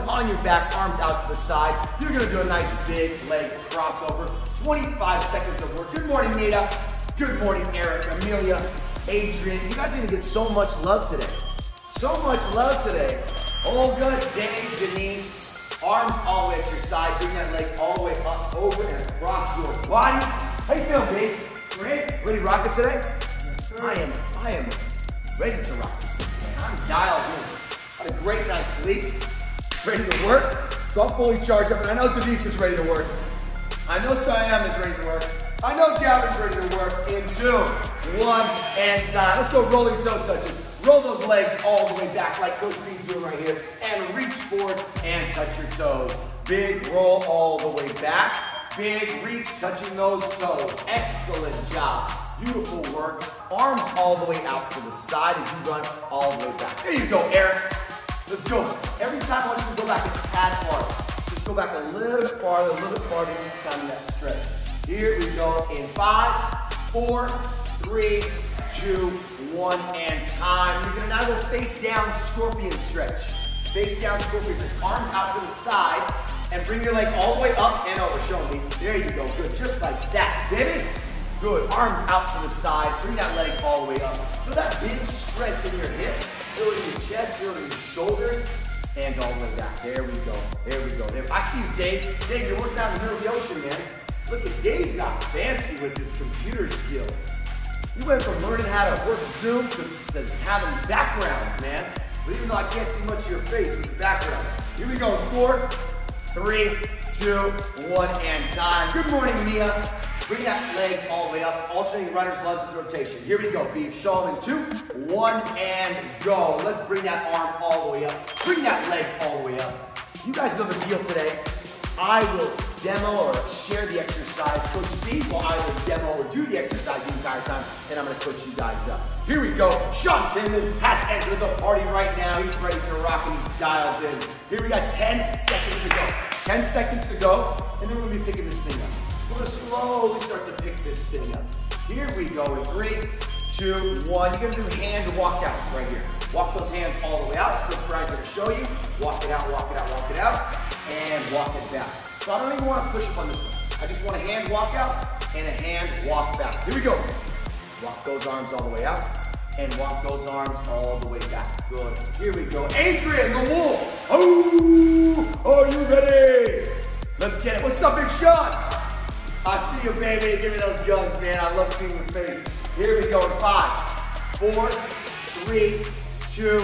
is on your back, arms out to the side. You're gonna do a nice big leg crossover. 25 seconds of work. Good morning, Nita. Good morning, Eric, Amelia, Adrian. You guys are gonna get so much love today. So much love today. Olga, Dave, Denise, arms all the way at your side. Bring that leg all the way up, over, and across your body. How you feeling, Dave? Great. Ready to rock it today? Yes, sir. I am, I am ready to rock this thing, man. I'm dialed in. Had a great night's sleep. Ready to work. So I'm fully charged up, and I know Denise is ready to work. I know Siam is ready to work. I know Gavin's ready to work in two, one, and time. Let's go rolling toe touches. Roll those legs all the way back like Coach B's doing right here. And reach forward and touch your toes. Big roll all the way back. Big reach touching those toes. Excellent job. Beautiful work. Arms all the way out to the side as you run all the way back. There you go, Eric. Let's go. Every time I want you to go back a tad farther. Just go back a little bit farther, a little bit farther each time that stretch. Here we go in five, four, three, two, one, and time. You're gonna now go face down scorpion stretch. Face down scorpion stretch. Arms out to the side, and bring your leg all the way up and over. Show me. There you go. Good. Just like that, baby. Good. Arms out to the side. Bring that leg all the way up. Feel that big stretch in your hip. Feel your chest. Feel your shoulders. And all the way back. There we go. There we go. There. I see you, Dave. Dave, you're working out in the middle of the ocean, man. Look at Dave got fancy with his computer skills. You went from learning how to work Zoom to, to having backgrounds, man. But even though I can't see much of your face, it's background. Here we go, four, three, two, one, and time. Good morning, Mia. Bring that leg all the way up, alternating runner's lunge with rotation. Here we go, B. Show them in two, one, and go. Let's bring that arm all the way up. Bring that leg all the way up. You guys know the deal today. I will demo or share the exercise. Coach B will either demo or do the exercise the entire time, and I'm gonna coach you guys up. Here we go. Sean Timmons has entered the party right now. He's ready to rock and he's dialed in. Here we got 10 seconds to go. 10 seconds to go, and then gonna be picking this thing up. Gonna slowly start to pick this thing up. Here we go three, two, one. You're gonna do hand walkouts right here. Walk those hands all the way out. So Brian's gonna show you. Walk it out, walk it out, walk it out, and walk it back. So I don't even want to push up on this one. I just want a hand walk out and a hand walk back. Here we go. Walk those arms all the way out and walk those arms all the way back. Good. Here we go. Adrian, the wolf. Oh, are you ready? Let's get it. What's up, Big Sean? I see you, baby. Give me those guns, man. I love seeing your face. Here we go five, four, three, two,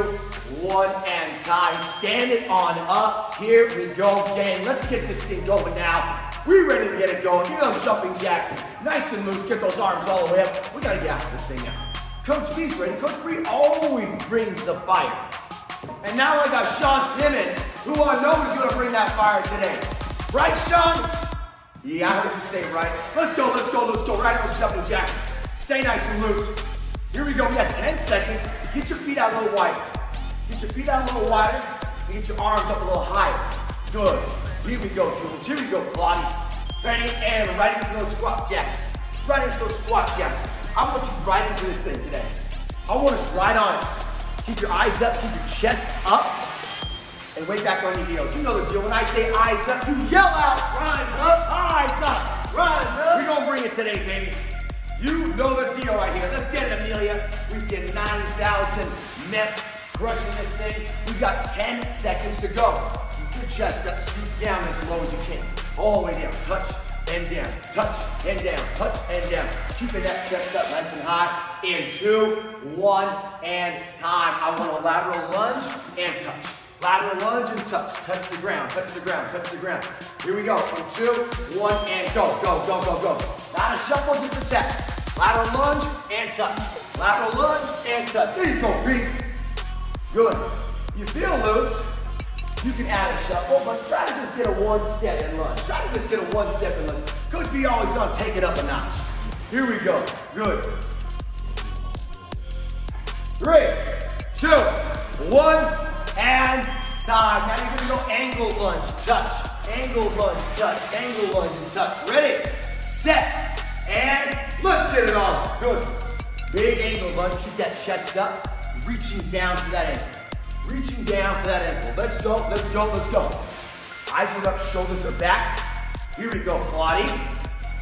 one, and time. Stand it on up. Here we go, gang. Let's get this thing going now. We ready to get it going. Give me those jumping jacks. Nice and loose. Get those arms all the way up. We gotta get after this thing now. Coach B's ready. Coach B always brings the fire. And now I got Sean Timmon, who I know is gonna bring that fire today. Right, Sean? Yeah, I heard you say right. Let's go, let's go, let's go. Right on jumping jacks. Stay nice and loose. Here we go. We got 10 seconds. Get your feet out a little wider. Get your feet out a little wider. And get your arms up a little higher. Good. Here we go, Jules. Here we go, Pilates. Ready and right into those squat jacks. Right into those squat jacks. I want you right into this thing today. I want us right on it. Keep your eyes up, keep your chest up, and way back on your heels. You know the deal. When I say eyes up, you yell out, rise up, eyes up, rise up. We're gonna bring it today, baby. You know the deal right here. Let's get it, Amelia. We get 9,000 Mets crushing this thing. We've got 10 seconds to go. Keep your chest up, sink down as low as you can. All the way down, touch and down, touch and down, touch and down. Keeping that chest up nice and high. In two, one, and time. I want a lateral lunge and touch. Lateral lunge and touch. Touch the ground, touch the ground, touch the ground. Here we go. In two, one, and go, go, go, go, go. Not a shuffle, just a tap. Lateral lunge and touch. Lateral lunge and touch. There you go, Pete. Good. You feel loose, you can add a shuffle, but try to just get a one step and lunge. Try to just get a one step and lunge. Coach B always gonna take it up a notch. Here we go. Good. Three, two, one, and time. Now you're gonna go angle lunge, touch, angle lunge, touch, angle lunge, and touch. Ready, set, and let's get it on. Good. Big angle lunge, keep that chest up, reaching down for that ankle. Reaching down for that ankle. Let's go, let's go, let's go. Eyes are up, shoulders are back. Here we go, Claudia.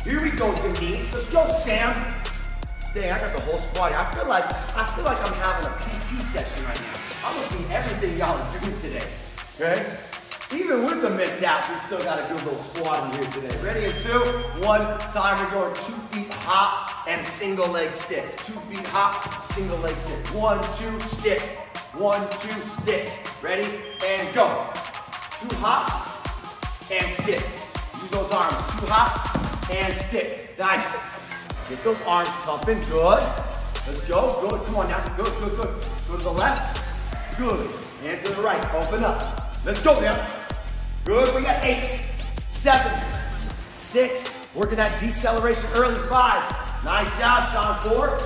Here we go, Denise. Let's go, Sam. Dang, I got the whole squad. I feel like I feel like I'm having a PT session right now. I'm gonna see everything y'all are doing today. Okay? Even with the mishap, we still got a good little squad in here today. Ready in two, one time. We're going two feet hop and single leg stick. Two feet hop, single leg stick. One, two, stick. One, two, stick. Ready? And go. Two hops and stick. Use those arms. Two hops and stick. Nice. Get those arms pumping. Good. Let's go. Good. Come on now. Good, good, good. Go to the left. Good. And to the right. Open up. Let's go now. Good. We got eight, seven, six. Working that deceleration early. Five. Nice job, Sean. Four,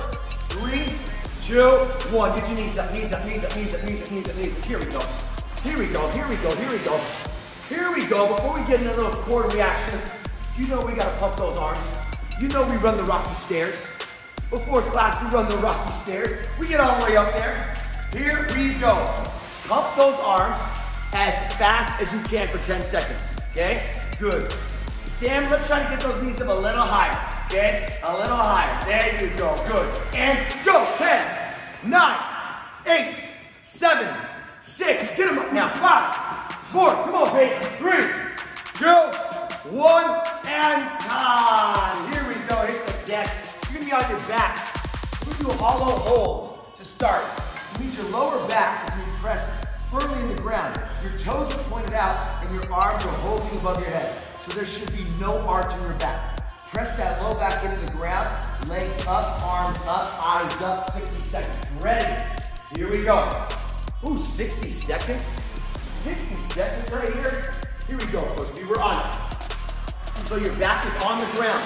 three, two, one. Get your knees up, knees up, knees up, knees up, knees up, knees up, knees up. Here we go. Here we go. Here we go. Here we go. Here we go. Before we get into a little core reaction, you know we gotta pump those arms. You know we run the rocky stairs. Before class, we run the rocky stairs. We get all the way up there. Here we go. Pump those arms as fast as you can for 10 seconds, okay? Good. Sam, let's try to get those knees up a little higher, okay? A little higher. There you go. Good. And go. 10, 9, 8, 7, 6. Get them up now. 5, 4. Come on, baby. 3, 2, 1, and time. Here we go. Hit the deck. You're to be on your back. We're to do a hollow hold to start. Means your lower back is going to be pressed firmly in the ground. Your toes are pointed out and your arms are holding above your head. So there should be no arch in your back. Press that low back into the ground, legs up, arms up, eyes up, 60 seconds. Ready? Here we go. Ooh, 60 seconds? 60 seconds right here? Here we go, folks. We were on it. So your back is on the ground.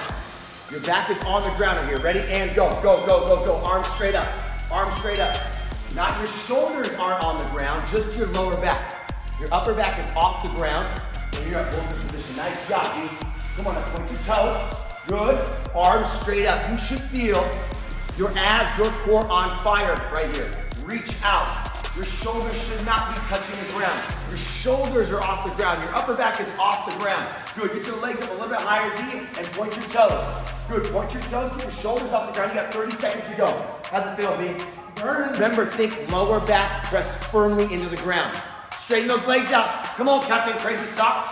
Your back is on the ground here. Ready? And go, go, go, go, go. Arms straight up. Arms straight up. Not your shoulders aren't on the ground, just your lower back. Your upper back is off the ground, and you're at boulder position. Nice job, dude. Come on, point your toes. Good. Arms straight up. You should feel your abs, your core on fire right here. Reach out. Your shoulders should not be touching the ground. Your shoulders are off the ground. Your upper back is off the ground. Good. Get your legs up a little bit higher, D, and point your toes. Good. Point your toes. Get your shoulders off the ground. You got 30 seconds to go. How's it feel, B? Remember, think lower back pressed firmly into the ground. Straighten those legs out. Come on, Captain Crazy Socks.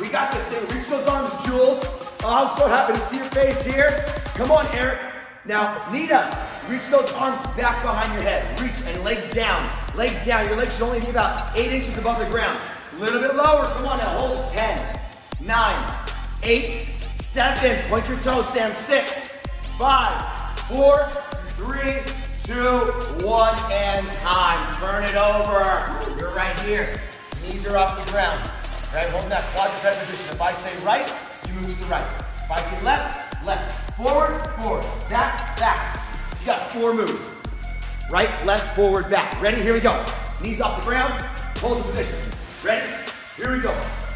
We got this thing. Reach those arms, Jules. Oh, I'm so happy to see your face here. Come on, Eric. Now, Nita, reach those arms back behind your head. Reach and legs down. Legs down. Your legs should only be about eight inches above the ground. A little bit lower. Come on now. Hold it. 10, 9, 8, 7. Point your toes, Sam. 6, 5, 4, 3, two, one, and time. Turn it over. You're right here. Knees are off the ground. Right, holding that quadruped position. If I say right, you move to the right. If I say left, left. Forward, forward. Back, back. You got four moves. Right, left, forward, back. Ready? Here we go. Knees off the ground. Hold the position. Ready? Here we go.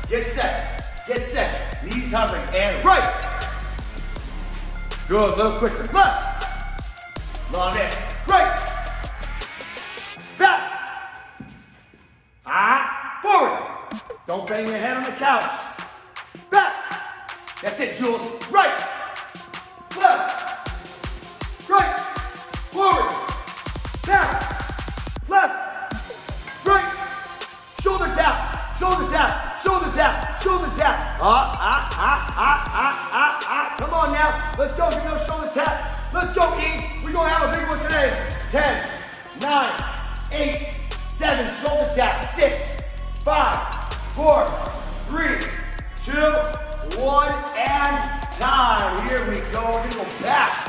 Get set. Get set. Knees hovering. And right. Good. A little quicker. Left. Love it. Right. Back. Ah. Forward. Don't bang your head on the couch. Back. That's it, Jules. Right. Left. Right. Forward. Back. Left. Right. Shoulder tap. Shoulder tap. Shoulder tap. Shoulder tap. Ah, ah, ah, ah, ah, ah, ah. Come on now. Let's go. Give those shoulder taps. Let's go, E. We're to have a big one today. 10, 9, 8, 7, shoulder tap. 6, 5, 4, 3, 2, 1, and time. Here we go. We're to go back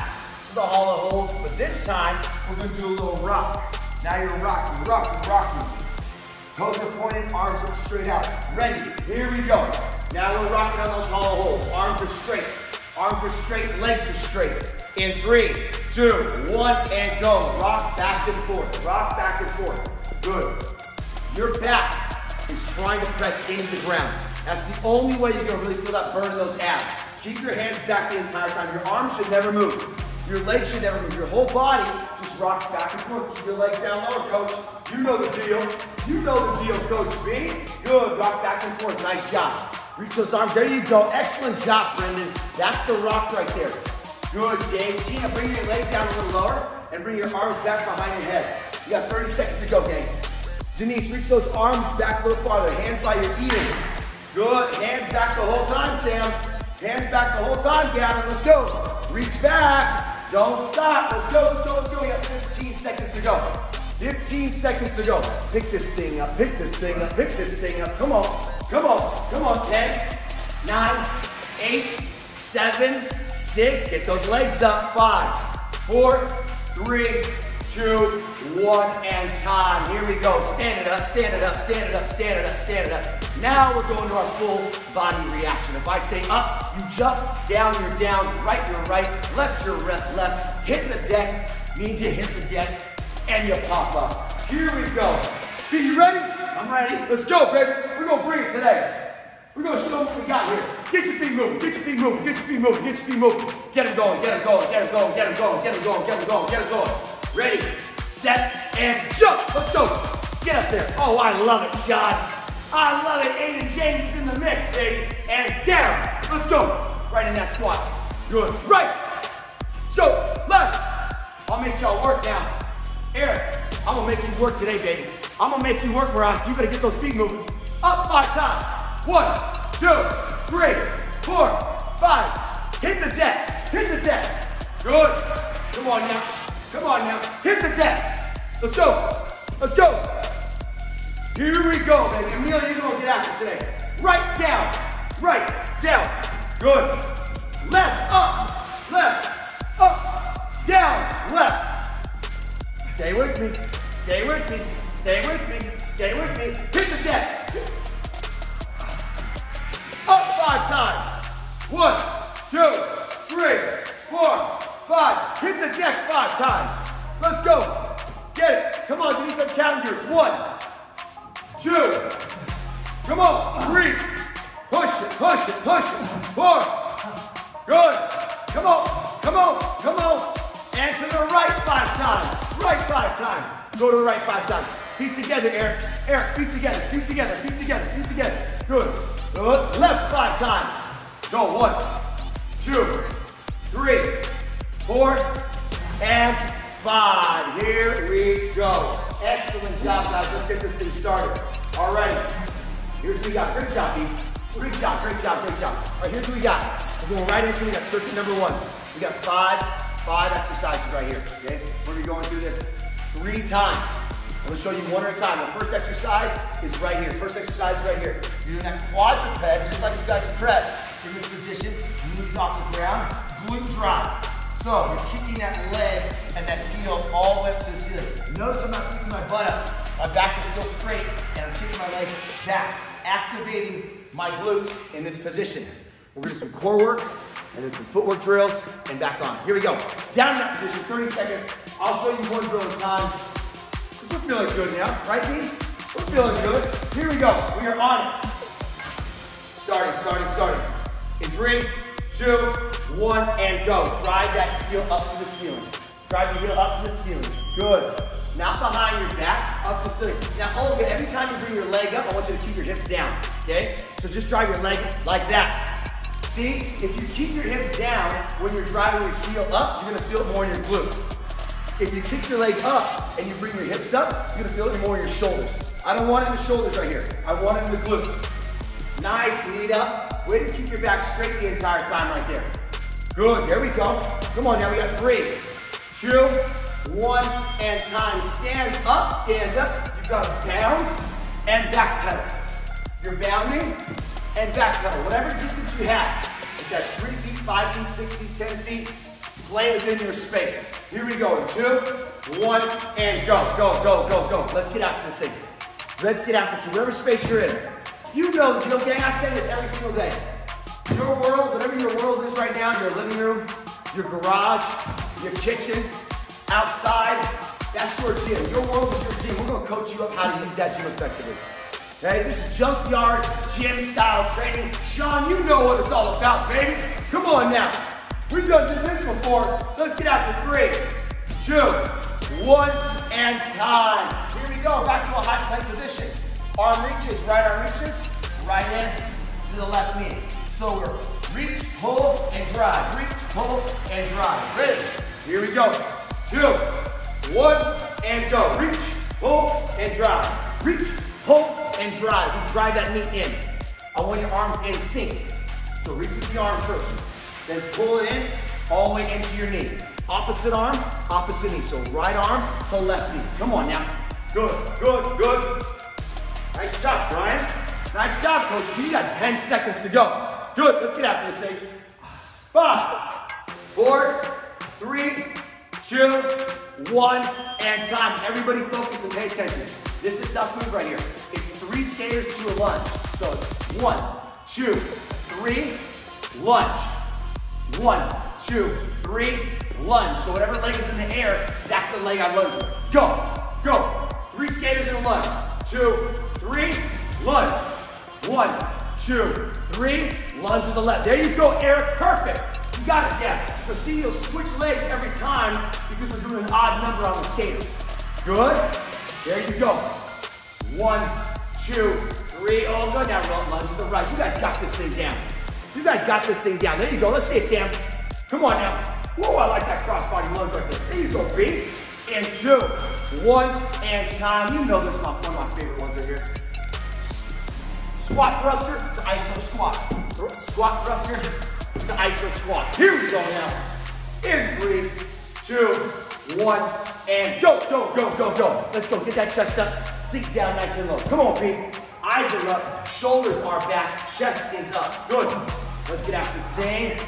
to the hollow holds, but this time we're to do a little rock. Now you're rocking, rocking, rocking. Toes are pointed, arms are straight out. Ready, here we go. Now we're rocking on those hollow holds. Arms are straight, arms are straight, legs are straight. In three, two, one, and go. Rock back and forth. Rock back and forth. Good. Your back is trying to press into the ground. That's the only way you're gonna really feel that burn in those abs. Keep your hands back the entire time. Your arms should never move. Your legs should never move. Your whole body just rocks back and forth. Keep your legs down lower, coach. You know the deal. You know the deal, coach B. Good, rock back and forth. Nice job. Reach those arms. There you go. Excellent job, Brendan. That's the rock right there. Good, Dave. Tina, bring your legs down a little lower and bring your arms back behind your head. You got 30 seconds to go, gang. Denise, reach those arms back a little farther. Hands by your ears. Good. Hands back the whole time, Sam. Hands back the whole time, Gavin. Let's go. Reach back. Don't stop. Let's go, let's go, let's go. We got 15 seconds to go. 15 seconds to go. Pick this thing up, pick this thing up, pick this thing up. Come on, come on, come on. 10, 9, 8, 7, 6. Get those legs up. 5, 4, 3, two, one, and time. Here we go. Stand it up, stand it up, stand it up, stand it up, stand it up. Now we're going to our full body reaction. If I say up, you jump, down, you're down, right, you're right, left, you're left, left. Hit the deck means you hit the deck and you pop up. Here we go. Are you ready? I'm ready. Let's go, baby. We're gonna bring it today. We're gonna show what we got here. Get your feet moving, get your feet moving, get your feet moving, get your feet moving. Get them going, get them going, get them going, get them going, get them going, get them going, get them going. Ready, set, and jump. Let's go. Get up there. Oh, I love it, Sean. I love it. Aiden James in the mix, baby. And down. Let's go. Right in that squat. Good. Right. Go. Left. I'll make y'all work now. Eric, I'm gonna make you work today, baby. I'm gonna make you work, Maras. You better get those feet moving. Up five times. One, two, three, four, five. Hit the deck. Hit the deck. Good. Come on now. Come on now. Hit the deck. Let's go. Let's go. Here we go, baby. Amelia, you're gonna get after today. Right down. Right down. Good. Left, up, left, up, down, left. Stay with me. Stay with me. Stay with me. Stay with me. Hit the deck. Up five times. One, two, three, four, five. Hit the deck five times. Let's go. Get it. Come on, give me some yours. One, two. Come on. Three. Push it, push it, push it. Four. Good. Come on, come on, come on. And to the right five times. Right five times. Go to the right five times. Feet together, Eric. Eric, feet together, feet together, feet together, feet together. Good. Good. Left five times. Go. One, two, three, four, and five. Here we go. Excellent job, guys. Let's get this thing started. All right. Here's what we got. Great job, B. Great job, great job, great job. All right, here's what we got. We're going right into, we got circuit number one. We got five, five exercises right here, okay? We're gonna be going through this three times. I'm gonna show you one at a time. The first exercise is right here. First exercise is right here. You're doing that quadruped, just like you guys prep in this position. Knees off the ground, glute drive. So you're kicking that leg and that heel all the way up to the ceiling. Notice I'm not sticking my butt up. My back is still straight and I'm kicking my legs back, activating my glutes in this position. We're gonna do some core work and then some footwork drills and back on. Here we go. Down in that position, 30 seconds. I'll show you one drill at a time. We're feeling good now, right, Dean? We're feeling good. Here we go. We are on it. Starting, starting, starting. In three, two, one, and go. Drive that heel up to the ceiling. Drive the heel up to the ceiling. Good. Not behind your back, up to the ceiling. Now, Olga, every time you bring your leg up, I want you to keep your hips down, okay? So just drive your leg like that. See, if you keep your hips down when you're driving your heel up, you're gonna feel it more in your glutes. If you kick your leg up and you bring your hips up, you're gonna feel it more in your shoulders. I don't want it in the shoulders right here. I want it in the glutes. Nice, lead up. Way to keep your back straight the entire time right there. Good, there we go. Come on now, we got three, two, one, and time. Stand up, stand up. You've got to bound and back pedal. You're bounding and back pedal, whatever distance you have. If that's three feet, five feet, six feet, 10 feet, play within your space. Here we go, two, one, and go, go, go, go, go. Let's get after this thing. Let's get after this, whatever space you're in. You know the deal, gang, I say this every single day. Your world, whatever your world is right now, your living room, your garage, your kitchen, outside, that's your gym. Your world is your gym. We're gonna coach you up how to use that gym effectively. Okay, this is junkyard gym style training. Sean, you know what it's all about, baby. Come on now. We've done this before. Let's get out for three, two, one, and time. Here we go, back to a high plank position. Arm reaches, right arm reaches, right hand to the left knee. So we're reach, pull, and drive. Reach, pull, and drive. Ready? Here we go. Two, one, and go. Reach, pull, and drive. Reach, pull, and drive. You drive that knee in. I want your arms in sync. So reach with the arm first. Then pull it in, all the way into your knee. Opposite arm, opposite knee. So right arm to left knee. Come on now. Good, good, good. Nice job, Brian. Nice job, coach. You got 10 seconds to go. Good, let's get after this thing. Five, four, three, two, one, and time. Everybody focus and pay attention. This is a tough move right here. It's three skaters to a lunge. So it's one, two, three, lunge. One, two, three, lunge. So whatever leg is in the air, that's the leg I lunge with. Go, go. Three skaters in a lunge. Two, three, lunge. One, two, three, lunge to the left. There you go, Eric, perfect. You got it, yeah. So see, you'll switch legs every time because we're doing an odd number on the skaters. Good, there you go. One, two, three, oh, all good. Now lunge to the right. You guys got this thing down. You guys got this thing down. There you go, let's see it, Sam. Come on now. Whoa, I like that crossbody lunge right there. There you go, B. And two, one, and time. You know this is one of my favorite ones right here. Squat thruster to iso squat. Squat thruster to iso squat. Here we go now. In three, two, one, and go, go, go, go, go. Let's go. Get that chest up. Sink down nice and low. Come on, Pete. Eyes are up. Shoulders are back. Chest is up. Good. Let's get after same.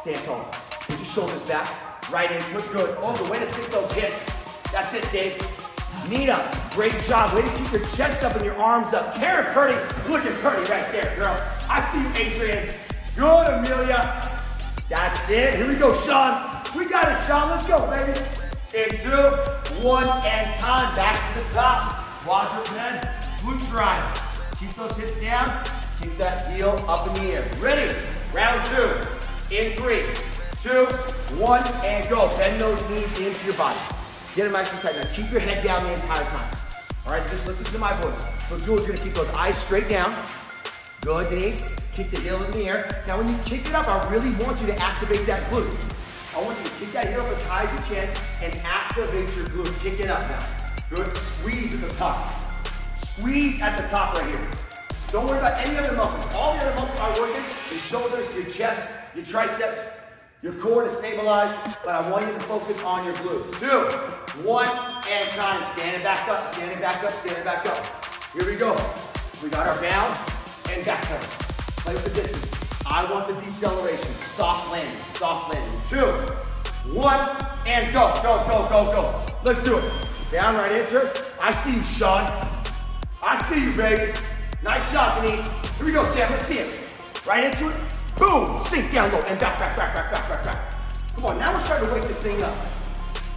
Stand tall. Put your shoulders back. Right into it. Good. Oh, the way to sink those hips. That's it, Dave. Nina, great job. Way to keep your chest up and your arms up. Karen Purdy, looking pretty right there, girl. I see you, Adrian. Good, Amelia. That's it. Here we go, Sean. We got it, Sean. Let's go, baby. In two, one, and time. Back to the top. Quadrant then. Glute drive. Keep those hips down. Keep that heel up in the air. Ready? Round two. In three, two, one, and go. Bend those knees into your body. Get it nice and tight. Now keep your head down the entire time. All right, just listen to my voice. So Jules, you're gonna keep those eyes straight down. Good, Denise. Kick the heel in the air. Now when you kick it up, I really want you to activate that glute. I want you to kick that heel up as high as you can and activate your glute. Kick it up now. Good, squeeze at the top. Squeeze at the top right here. Don't worry about any other muscles. All the other muscles are working, your shoulders, your chest, your triceps, your core to stabilize, but I want you to focus on your glutes. Two, one, and time. Stand it back up, stand it back up, stand it back up. Here we go. We got our down and back up. Play with the distance. I want the deceleration. Soft landing, soft landing. Two, one, and go, go, go, go, go. Let's do it. Down right into it. I see you, Sean. I see you, baby. Nice shot, Denise. Here we go, Sam. Let's see it. Right into it. Boom! Sink down low and back, back, back, back, back, back, back. Come on, now we're starting to wake this thing up.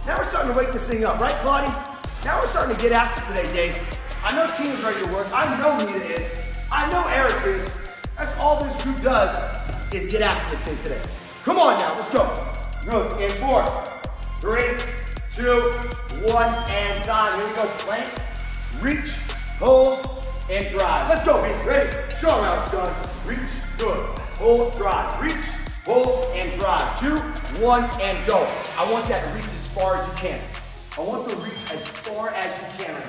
Now we're starting to wake this thing up, right, Claudia? Now we're starting to get after today, Dave. I know Tina's ready to work. I know Nita is. I know Eric is. That's all this group does is get after this thing today. Come on now, let's go. Good. In four, three, two, one, and time. Here we go. Plank, reach, hold, and drive. Let's go, baby. Ready? Show them how it's done. Reach, good hold, drive. Reach, hold, and drive. Two, one, and go. I want that to reach as far as you can. I want the reach as far as you can.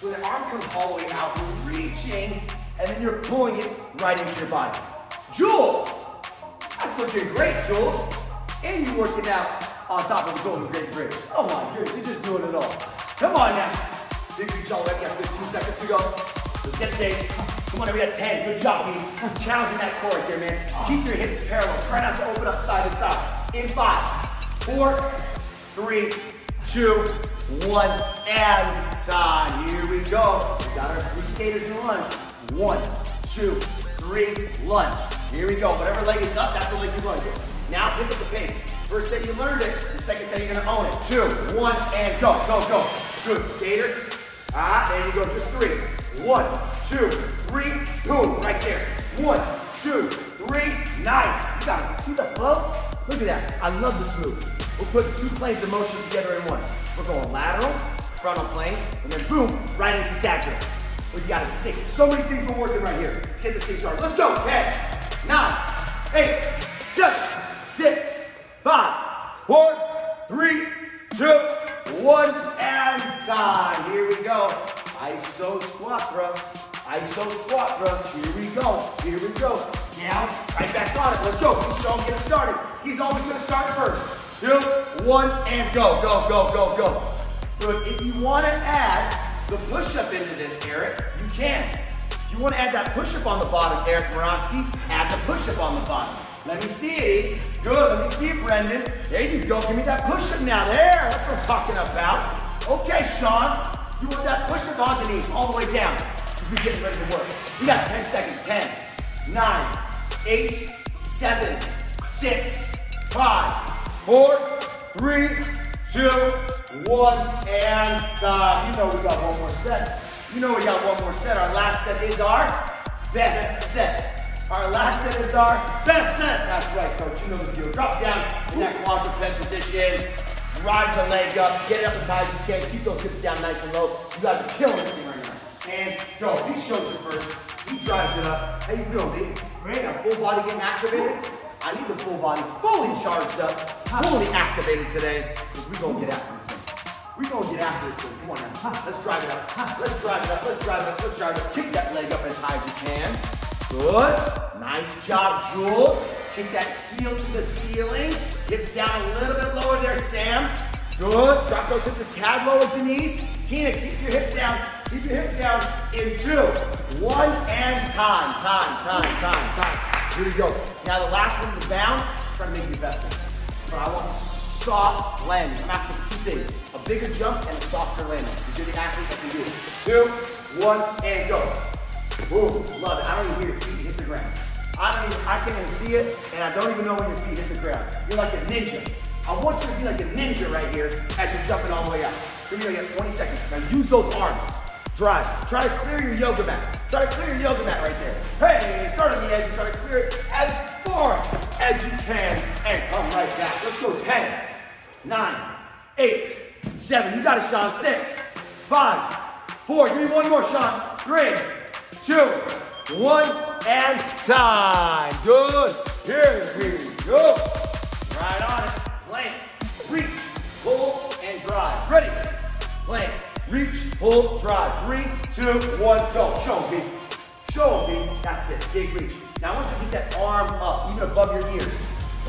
So the arm comes all the way out, reaching, and then you're pulling it right into your body. Jules, that's looking great, Jules. And you're working out on top of the Golden Gate Bridge. Oh my goodness, you're just doing it all. Come on now. Did reach all the way, got 15 seconds to go. Get it, Come on, we got 10. Good job, Pete. Challenging that core right there, man. Keep your hips parallel. Try not to open up side to side. In five, four, three, two, one, and time. Here we go. We got our three skaters in lunge. One, two, three, lunge. Here we go. Whatever leg is up, that's the leg you lunge. Now pick up the pace. First set you learned it. The second set you're gonna own it. Two, one, and go, go, go. Good. Skater. Ah, there you go. Just three. One, two, three, boom, right there. One, two, three, nice. You got it. See the flow? Look at that. I love this move. We're putting two planes of motion together in one. We're going lateral, frontal plane, and then boom, right into sagittal. We gotta stick. So many things we're working right here. Hit the six yard. Let's go. 10, 9, 8, 7, 6, 5, 4, 3, 2, 1, and time. Here we go. ISO squat thrust. ISO squat thrust. Here we go. Here we go. Down, right back on it. Let's go. Show him get it started. He's always gonna start first. Two, one, and go. Go, go, go, go. Look, if you wanna add the push-up into this, Eric, you can. If you wanna add that push-up on the bottom, Eric Moronsky, add the push-up on the bottom. Let me see. Good. Let me see Brendan. There you go. Give me that push-up now. There. That's what I'm talking about. Okay, Sean. You want that push-up on the knees all the way down. We're getting ready to work. We got 10 seconds. 10, 9, 8, 7, 6, 5, 4, 3, 2, 1, and time. You know we got one more set. You know we got one more set. Our last set is our best set. Our last set is our best set. That's right, coach. You know the deal. Drop down in that quadruped position. Drive the leg up. Get it up as high as you can. Keep those hips down nice and low. You guys are killing this thing right now. And go. He shows it first. He drives it up. How you feeling, D? Great. Got full body getting activated. I need the full body fully charged up, fully activated today, because we're going to get after this thing. We're going to get after this thing. Come on now. Let's drive it up. Let's drive it up. Let's drive it up. Let's drive it up. Kick that leg up as high as you can. Good. Nice job, Jules. Kick that heel to the ceiling. Hips down a little bit lower there, Sam. Good. Drop those hips a tad lower, Denise. Tina, keep your hips down. Keep your hips down in two, one, and time, time, time, time, time. Here we go. Now the last one, the bound, try to make your best. But I want soft landing. I'm asking two things. A bigger jump and a softer landing. You're the athlete that can do. Two, one, and go. Boom, love it. I don't even hear your feet hit the ground. I don't even, I can't even see it, and I don't even know when your feet hit the ground. You're like a ninja. I want you to be like a ninja right here as you're jumping all the way up. Here we go, you got 20 seconds. Now use those arms. Drive. Try to clear your yoga mat. Try to clear your yoga mat right there. Hey, start on the edge and try to clear it as far as you can and come right back. Let's go. 10, 9, 8, 7. You got it, Sean. 6, 5, 4. Give me one more, Sean. 3, two, one, and time. Good. Here we go. Right on it. Plank, reach, pull, and drive. Ready? Plank, reach, pull, drive. Three, two, one, go. Show me. Show me. That's it. Big reach. Now I want you to get that arm up, even above your ears.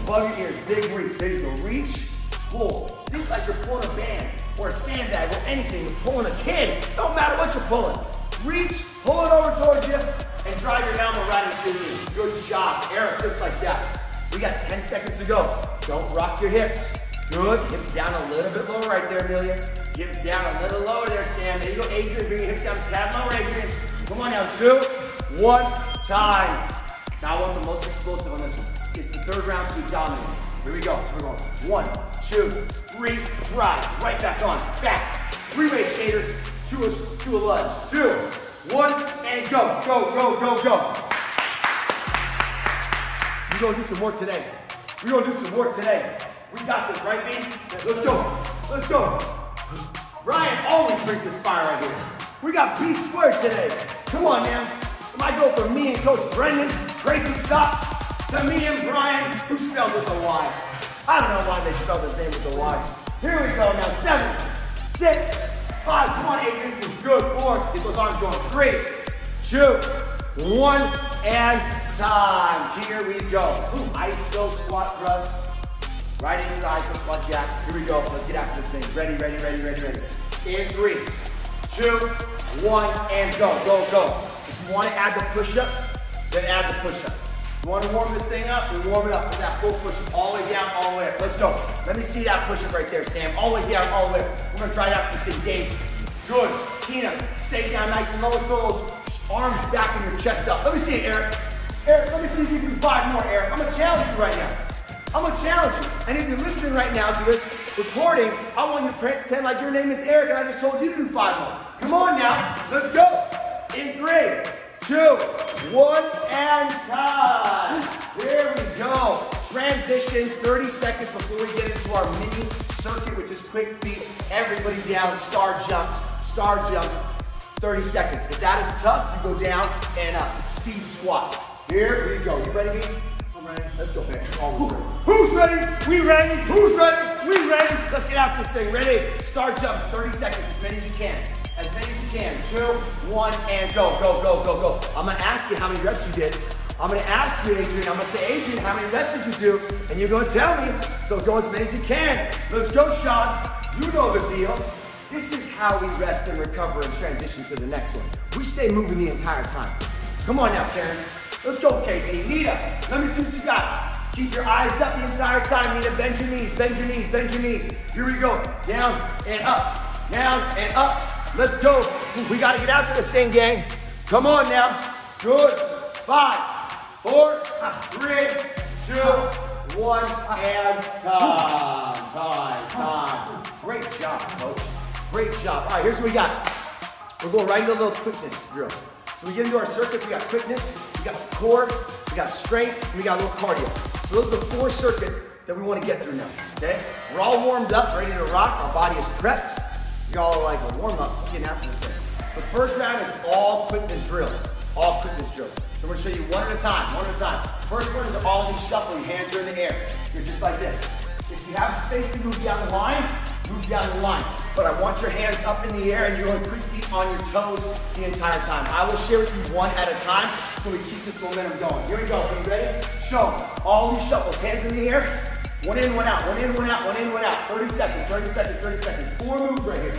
Above your ears. Big reach. There you go. Reach, pull. Think like you're pulling a band or a sandbag or anything. You're pulling a kid. Don't matter what you're pulling. Reach, pull it over towards you, and drive your elbow right into your knee. Good job. Eric, just like that. We got 10 seconds to go. Don't rock your hips. Good. Hips down a little bit lower right there, Amelia. Hips down a little lower there, Sam. There you go, Adrian. Bring your hips down tad lower, Adrian. Come on now. Two, one, time. Now I the most explosive on this one. It's the third round to be dominant. Here we go. So we're going one, two, three, drive. Right back on. Backs. Three-way skaters. Two, two a lunge. Two, one, and go. Go, go, go, go. We're gonna do some work today. We're gonna do some work today. We got this, right, B? Let's go. Let's go. Brian always brings this fire right here. We got B squared today. Come on, man. It might go from me and Coach Brendan, Crazy Socks, to me and Brian, who spelled it a Y. I don't know why they spelled his name with a Y. Here we go now. seven, Come Adrian. Good. Four. Get those arms going. Three, two, one, and time. Here we go. Ooh, iso squat thrust. Right into the iso squat jack. Here we go. Let's get after this thing. Ready, ready, ready, ready, ready. In three, two, one, and go, go, go. If you want to add the push-up, then add the push-up. You want to warm this thing up? We warm it up with that full push-up all the way down, all the way up. Let's go. Let me see that push-up right there, Sam. All the way down, all the way up. We're going to try it out this thing. Good. Tina, stay down nice and low with those arms back and your chest up. Let me see it, Eric. Eric, let me see if you can do five more, Eric. I'm to challenge you right now. I'm gonna challenge you. And if you're listening right now to this recording, I want you to pretend like your name is Eric and I just told you to do five more. Come on now, let's go. In three, two, one, and time. There we go. Transition, 30 seconds before we get into our mini circuit, which is quick feet. Everybody down, star jumps, star jumps. 30 seconds. If that is tough, you go down and up. Speed squat. Here we go. You ready? I'm ready. Let's go, man. Who's ready? We ready? Who's ready? We ready? Let's get after this thing. Ready? Star jumps, 30 seconds, as many as you can. As many as you can. Two, one, and go, go, go, go, go. I'm gonna ask you how many reps you did. I'm gonna ask you, Adrian, I'm gonna say, Adrian, how many reps did you do? And you're gonna tell me. So go as many as you can. Let's go, Sean. You know the deal. This is how we rest and recover and transition to the next one. We stay moving the entire time. Come on now, Karen. Let's go, KP. Nita, let me see what you got. Keep your eyes up the entire time. Nita, bend your knees, bend your knees, bend your knees. Here we go. Down and up, down and up. Let's go. We gotta get out after this thing, gang. Come on now. Good. Five, four, three, two, one, and time, time, time. Great job, coach. Great job. All right, here's what we got. We're going right into a little quickness drill. So we get into our circuit, we got quickness, we got core, we got strength, and we got a little cardio. So those are the four circuits that we want to get through now, okay? We're all warmed up, ready to rock. Our body is prepped. Y'all are like, warm up, getting after this thing. The first round is all quickness drills, all quickness drills. So we're gonna show you one at a time, one at a time. First one is Ali shuffling, hands are in the air. You're just like this. If you have space to move down the line, move down the line. But I want your hands up in the air and you're going quick feet on your toes the entire time. I will share with you one at a time so we keep this momentum going. Here we go. Are you ready? Show. Ali shuffles. Hands in the air. One in, one out. One in, one out. One in, one out. 30 seconds. 30 seconds. 30 seconds. Four moves right here.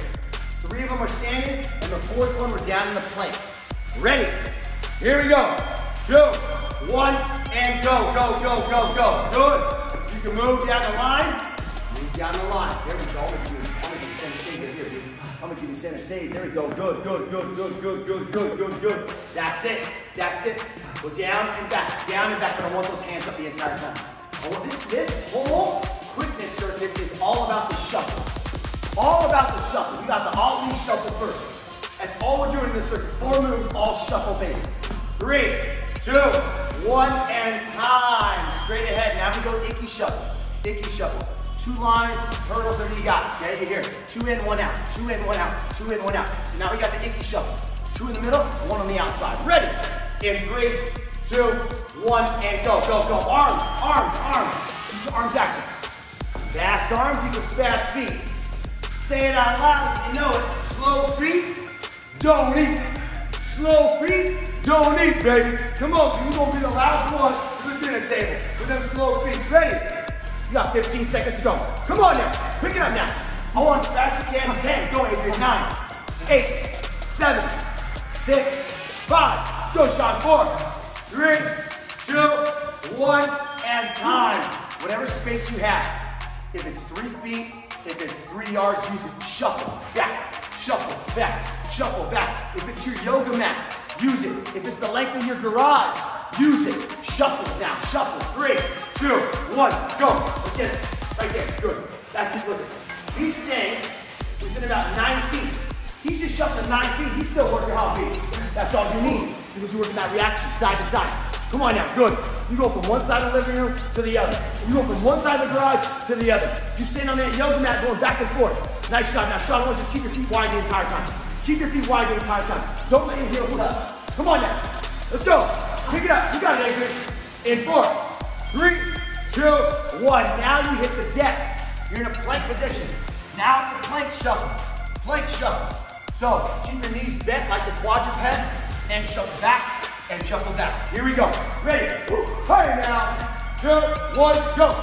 Three of them are standing and the fourth one we're down in the plank. Ready? Here we go. Two, one, and go, go, go, go, go. Good. You can move down the line. Move down the line. There we go. I'm gonna give you center stage. There we go. Good, good, good, good, good, good, good, good, good. That's it. That's it. Go down and back, down and back, but I want those hands up the entire time. I this, this whole quickness circuit is all about the shuffle. All about the shuffle. We got the Ali shuffle first. That's all we're doing in this circuit. Four moves, all shuffle based. Three, two, one, and time. Straight ahead. Now we go icky shuffle. Icky shuffle. Two lines, hurdles, whatever you got. Okay, here. Two in, one out. Two in, one out. Two in, one out. So now we got the icky shuffle. Two in the middle, one on the outside. Ready? In three, two, one, and go, go, go. Arms, arms, arms. Keep your arms active. Fast arms equals fast feet. Say it out loud, you know it. Slow feet, don't eat. Slow feet, don't eat, baby. Come on, you're gonna be the last one to the dinner table with them slow feet. Ready? You got 15 seconds to go. Come on now. Pick it up now. I want as fast as you can. 10. Go, Adrian. 9, 8, 7, 6, 5. Go, Sean. 4, 3, 2, 1, and time. Whatever space you have. If it's three feet, if it's three yards, use it. Shuffle back, shuffle back, shuffle back. If it's your yoga mat, use it. If it's the length of your garage, use it. Shuffle now, shuffle. Three, two, one, go. Get it. Right there, good. That's it, look at He's staying within about nine feet. He's just shuffling nine feet. He's still working hard feet. That's all you need because you're working that reaction side to side. Come on now, good. You go from one side of the living room to the other. You go from one side of the garage to the other. You stand on that yoga mat going back and forth. Nice job. Now, Sean, I want you to keep your feet wide the entire time. Keep your feet wide the entire time. Don't let your heels up. Come on now. Let's go. Pick it up. You got it, Adrian. In four, three, two, one. Now you hit the deck. You're in a plank position. Now it's a plank shuffle. Plank shuffle. So keep your knees bent like a quadruped and shuffle back and shuffle back. Here we go. Ready? Higher now. Two, one, go.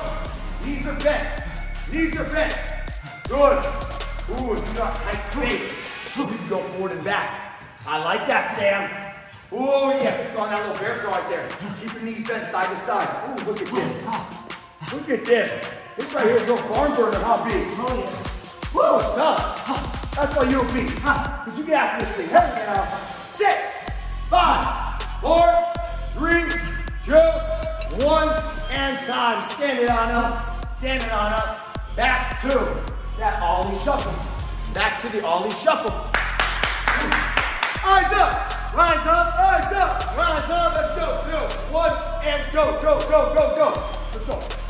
Knees are bent. Knees are bent. Good. Ooh, you got tight space. You can go forward and back. I like that, Sam. Oh, yes, on that little bear right there. Keep your knees bent side to side. Oh, look at this. Look at this. This right here is no barn burner, huh, B? Oh, yeah. Whoa, it's tough. That's why you're a beast. huh? Because you got this thing. Head down. Six, five, four, three, two, one, and time. Stand it on up. Stand it on up. Back to that Ali shuffle. Back to the Ali shuffle. Eyes up. rise up, rise up, rise up. Let's go. Two, one, and go, go, go, go, go. Let's go.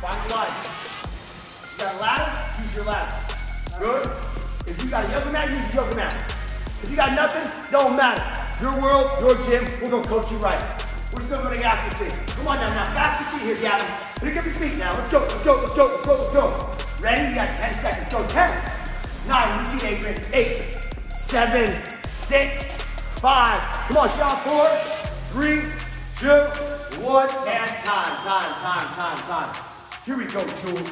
Find line. You got a ladder? Use your ladder. Good. If you got a yoga mat, use your yoga mat. If you got nothing, don't matter. Your world, your gym, we're gonna coach you right. We're still gonna accuracy. Come on now, now fast your feet here, Gavin. Pick up your feet now. Let's go, let's go, let's go, let's go, let's go. Ready? You got 10 seconds. Go, 10, 9, you see Adrian, 8, 7, 6, 5. Come on, shot, 4, 3, 2, 1, and time, time, time, time, time. Here we go, Jules.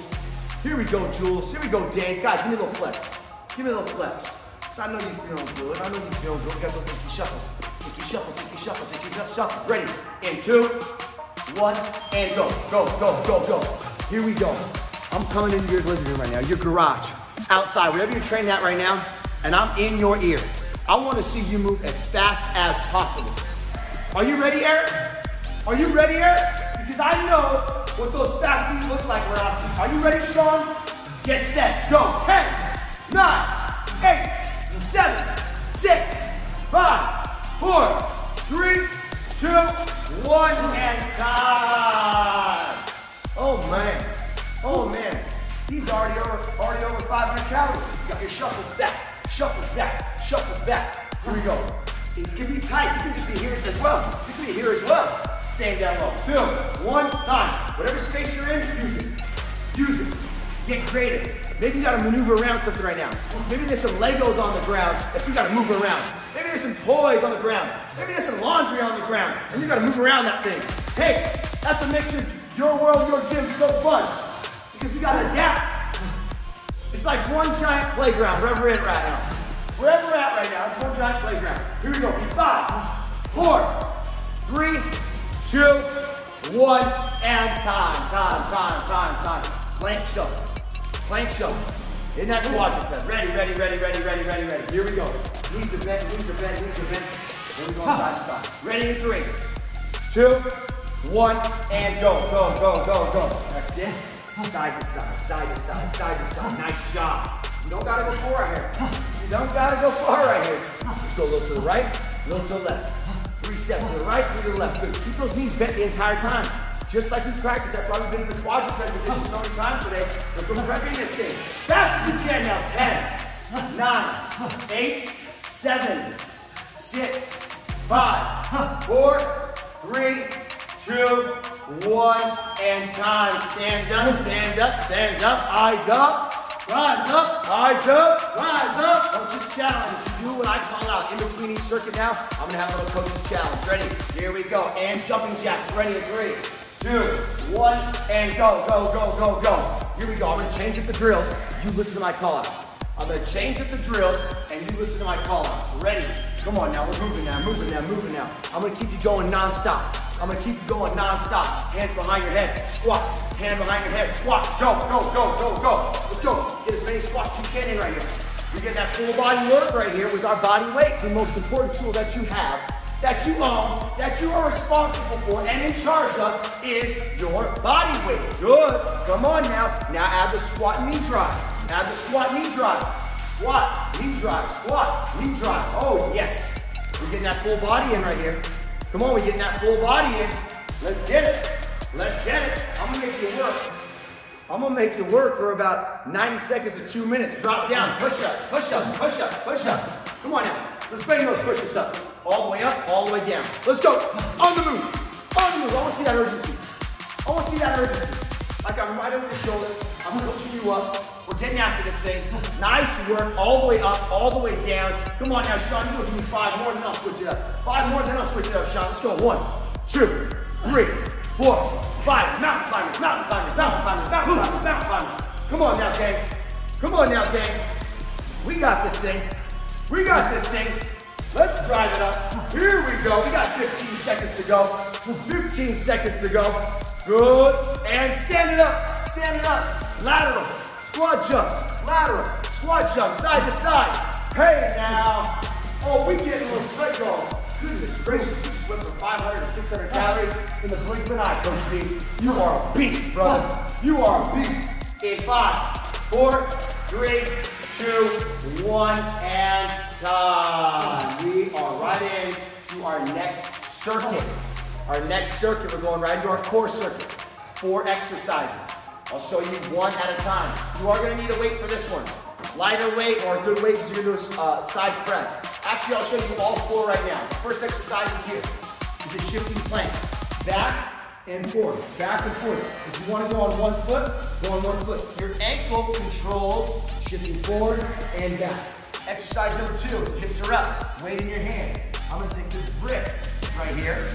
Here we go, Jules. Here we go, Dave. Guys, give me a little flex. Give me a little flex. So I know you feeling good. I know you feeling good. We got those icky shuffles. Icky shuffles, icky shuffles, icky shuffles. Ready? In two, one, and go. Go, go, go, go. Here we go. I'm coming into your living room right now, your garage, outside, wherever you're training at right now, and I'm in your ear. I want to see you move as fast as possible. Are you ready, Eric? Are you ready, Eric? Because I know what those fast feet look like, Rossi. Are you ready, Sean? Get set, go. 10, 9, 8, seven, six, five, four, three, two, one, and time. Oh man, oh man. He's already over, already over 500 calories. You got your shuffles back, shuffles back, shuffles back. Here we go. It can be tight. You can just be here as well. You can be here as well. Stand down low. Two, one time. Whatever space you're in, use it. Use it. Get creative. Maybe you gotta maneuver around something right now. Maybe there's some Legos on the ground that you gotta move around. Maybe there's some toys on the ground. Maybe there's some laundry on the ground and you gotta move around that thing. Hey, that's what makes your, world, your gym so fun. Because we gotta adapt. It's like one giant playground, wherever we're at right now. Wherever we're at right now, it's one giant playground. Here we go. Five, four, three, two, one, and time, time, time, time, time. Plank shuffle. Plank shuffle. In that quadruped. Ready, ready, ready, ready, ready, ready, ready. Here we go. Knees are bent, knees are bent, knees are bent. Then we go side to side. Ready in three, two, one, and go, go, go, go, go. That's it. Side to side, side to side, side to side. Nice job. You don't gotta go far right here. You don't gotta go far right here. Just go a little to the right, a little to the left. Steps to the right, to the left. Good. Keep those knees bent the entire time. Just like we practice, that's why we've been in the quadruped position so many times today. We're prepping this thing. Fast as you can now. 10, 9, 8, 7, 6, 5, 4, 3, 2, 1, and time. Stand up, stand up, stand up, eyes up. Rise up, rise up, rise up. Coach's challenge. You do what I call out. In between each circuit now, I'm gonna have a little coach's challenge. Ready? Here we go. And jumping jacks. Ready three, two, one, and go, go, go, go, go. Here we go. I'm gonna change up the drills. You listen to my call outs. I'm gonna change up the drills and you listen to my call outs. Ready? Come on now, we're moving now, moving now, moving now. I'm gonna keep you going non-stop. I'm gonna keep you going non-stop. Hands behind your head, squats. Hand behind your head, squat. Go, go, go, go, go. Let's go. Get as many squats as you can in right here. We get that full body work right here with our body weight, the most important tool that you have, that you own, that you are responsible for and in charge of is your body weight. Good. Come on now. Now add the squat knee drive. Add the squat knee drive. Squat, knee drive, squat, knee drive. Oh, yes. We're getting that full body in right here. Come on, we're getting that full body in. Let's get it. Let's get it. I'm gonna make you work. I'm gonna make you work for about 90 seconds to two minutes. Drop down, push-ups, push-ups, push-ups, push-ups. Come on now. Let's bring those push-ups up. All the way up, all the way down. Let's go. On the move. On the move. I wanna see that urgency. I wanna see that urgency. Like I'm right over your shoulder. I'm coaching you up. We're getting after this thing. Nice work. All the way up, all the way down. Come on now, Sean. You give me five more, then I'll switch it up. Five more, then I'll switch it up, Sean. Let's go. One, two, three, four, five. Mountain climbers, mountain climbers, mountain climbers, mountain climbers, mountain climbers. Come on now, gang. Come on now, gang. We got this thing. We got this thing. Let's drive it up. Here we go. We got 15 seconds to go. 15 seconds to go. Good. And stand it up. Stand it up. Lateral. Squat jumps. Lateral. Squat jumps. Side to side. Hey now. Oh, we getting a little sweat going. Goodness gracious, you just went from 500 to 600 calories in the blink of an eye, Coach B. You are a beast, brother. You are a beast. In five, four, three, two, one, and time. We are right in to our next circuit. Our next circuit, we're going right into our core circuit. Four exercises. I'll show you one at a time. You are gonna need a weight for this one. Lighter weight or a good weight because you're gonna do a uh, side press. Actually, I'll show you all four right now. First exercise is here. Is a shifting plank. Back and forth, back and forth. If you wanna go on one foot, go on one foot. Your ankle controls shifting forward and back. Exercise number two, hips are up, weight in your hand. I'm gonna take this brick right here,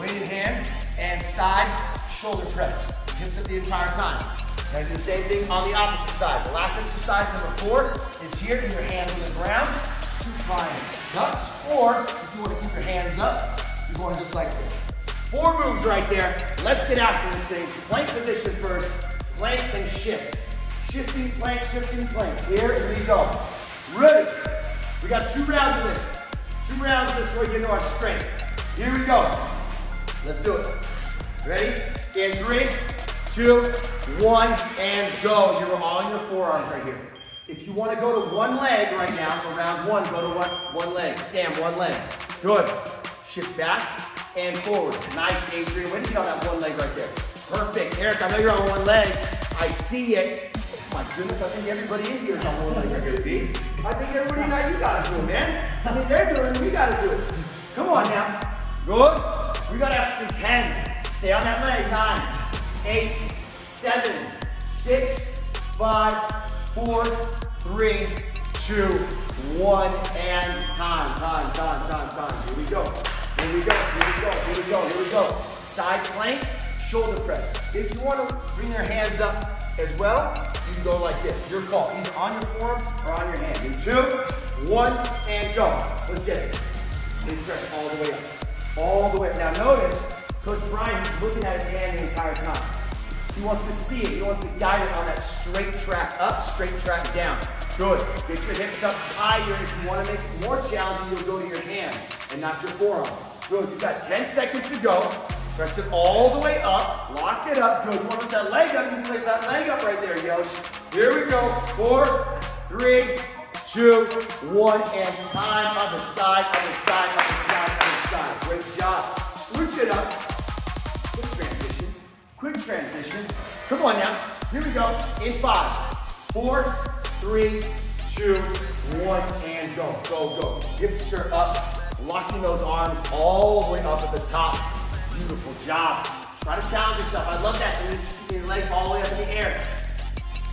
weight in hand, and side shoulder press. Hips up the entire time. Gonna do the same thing on the opposite side. The last exercise, number four, is here, in your hands on the ground, supine tucks, or if you wanna keep your hands up, you're going just like this. Four moves right there. Let's get after this thing. Plank position first, plank and shift. Shifting plank, shifting planks. Here, we go. Ready? We got two rounds of this. Two rounds of this before we get into our strength. Here we go. Let's do it. Ready? In three, two, one, and go. You're on your forearms right here. If you want to go to one leg right now for round one, go to one, one leg. Sam, one leg. Good. Shift back and forward. Nice, Adrian. When did you on that one leg right there? Perfect. Eric, I know you're on one leg. I see it. Oh my goodness, I think everybody in here is on one leg gonna be. I think everybody now you gotta do it, man. I mean, they're doing it, we gotta do it. Come on now. Good. We gotta have 10. Stay on that leg. Nine, eight, seven, six, five, four, three, two, one, and time, time, time, time, time. Here we go. Here we go, here we go, here we go, here we go. Side plank, shoulder press. If you want to bring your hands up as well, you can go like this. Your call, either on your forearm or on your hand. In two, one, and go. Let's get it. Big press all the way up. All the way. Now notice, Coach Brian is looking at his hand the entire time. He wants to see it. He wants to guide it on that straight track up, straight track down. Good. Get your hips up higher. If you want to make it more challenging, you'll go to your hand and not your forearm. Good. You've got 10 seconds to go. Press it all the way up. Lock it up. Good. You want to put that leg up. You can take that leg up right there, Yosh. Here we go. Four, three, two, one, and time. Side, other side, other side, other side. Great job. It up. Quick transition. Quick transition. Come on now. Here we go. In five, four, three, two, one, and go. Go, go. Hips are up. Locking those arms all the way up at the top. Beautiful job. Try to challenge yourself. I love that. And just keep your leg all the way up in the air.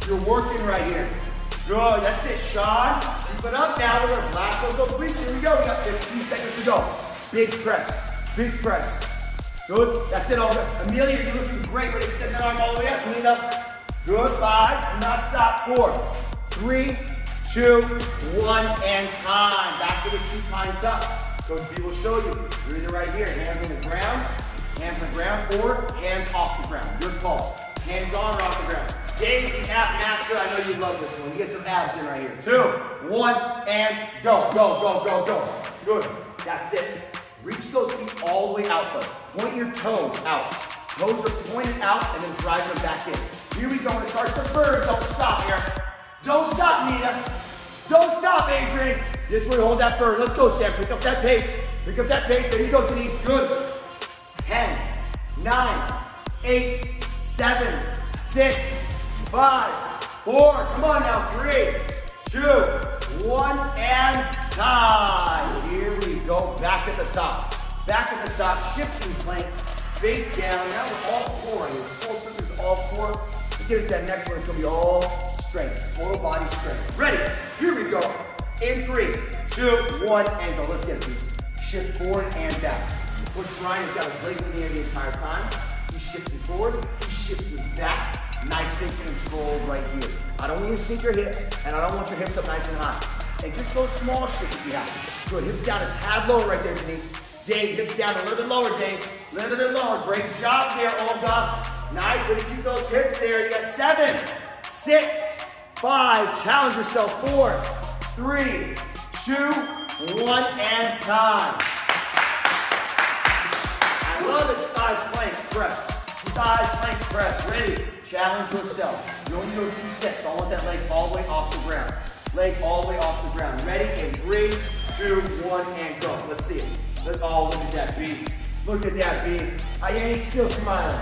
You're working right here. Good. That's it, Sean. Keep it up now. We're to blast those reach. Here we go. We got 15 seconds to go. Big press. Big press. Good. That's it. Over. Amelia, you're looking great. But extend that arm all the way up. Clean up. Good. Five. Do not stop. Four. Three. Two. One. And time. Back to the supine tuck. Coach B will show you. You're either right here. Hands on the ground. Hands on the ground. Or hands off the ground. Your call. Hands on or off the ground. Dave, the ab master, I know you love this one. You get some abs in right here. Two, one, and go, go, go, go, go. Good. That's it. Reach those feet all the way out though. Point your toes out. Toes are pointed out and then drive them back in. Here we go. It starts to burn, don't stop here. Don't stop, Nita. Don't stop, Adrian. This way, hold that burn. Let's go, Sam. Pick up that pace. Pick up that pace. There you go, Denise. Good. 10, 9, 8, 7, 6, five, four, come on now, three, two, one, and time. Here we go, back at the top. Back at the top, shifting planks, face down. Now we're all four here. Full circles, all four. We get into that next one, it's gonna be all strength, total body strength. Ready, here we go. In three, two, one, and go. Let's get it, Shift forward and back. Coach Brian has got his leg in the air the entire time. He's shifting forward, he's shifting back, nice and controlled right here. I don't want you to sink your hips, and I don't want your hips up nice and high. And just go small shift if you have. Good, hips down a tad lower right there, Denise. Dave, hips down a little bit lower, Dave. A little bit lower. Great job there, Olga. Nice, way to keep those hips there. You got seven, six, five. Challenge yourself. Four, three, two, one, and time. I love it. Side plank press. Side plank press. Ready? Challenge yourself. You only go two sets. Don't let that leg all the way off the ground. Leg all the way off the ground. Ready? In three, two, one, and go. Let's see it. Look, oh, look at that beat. Look at that beat. I, and he's still smiling.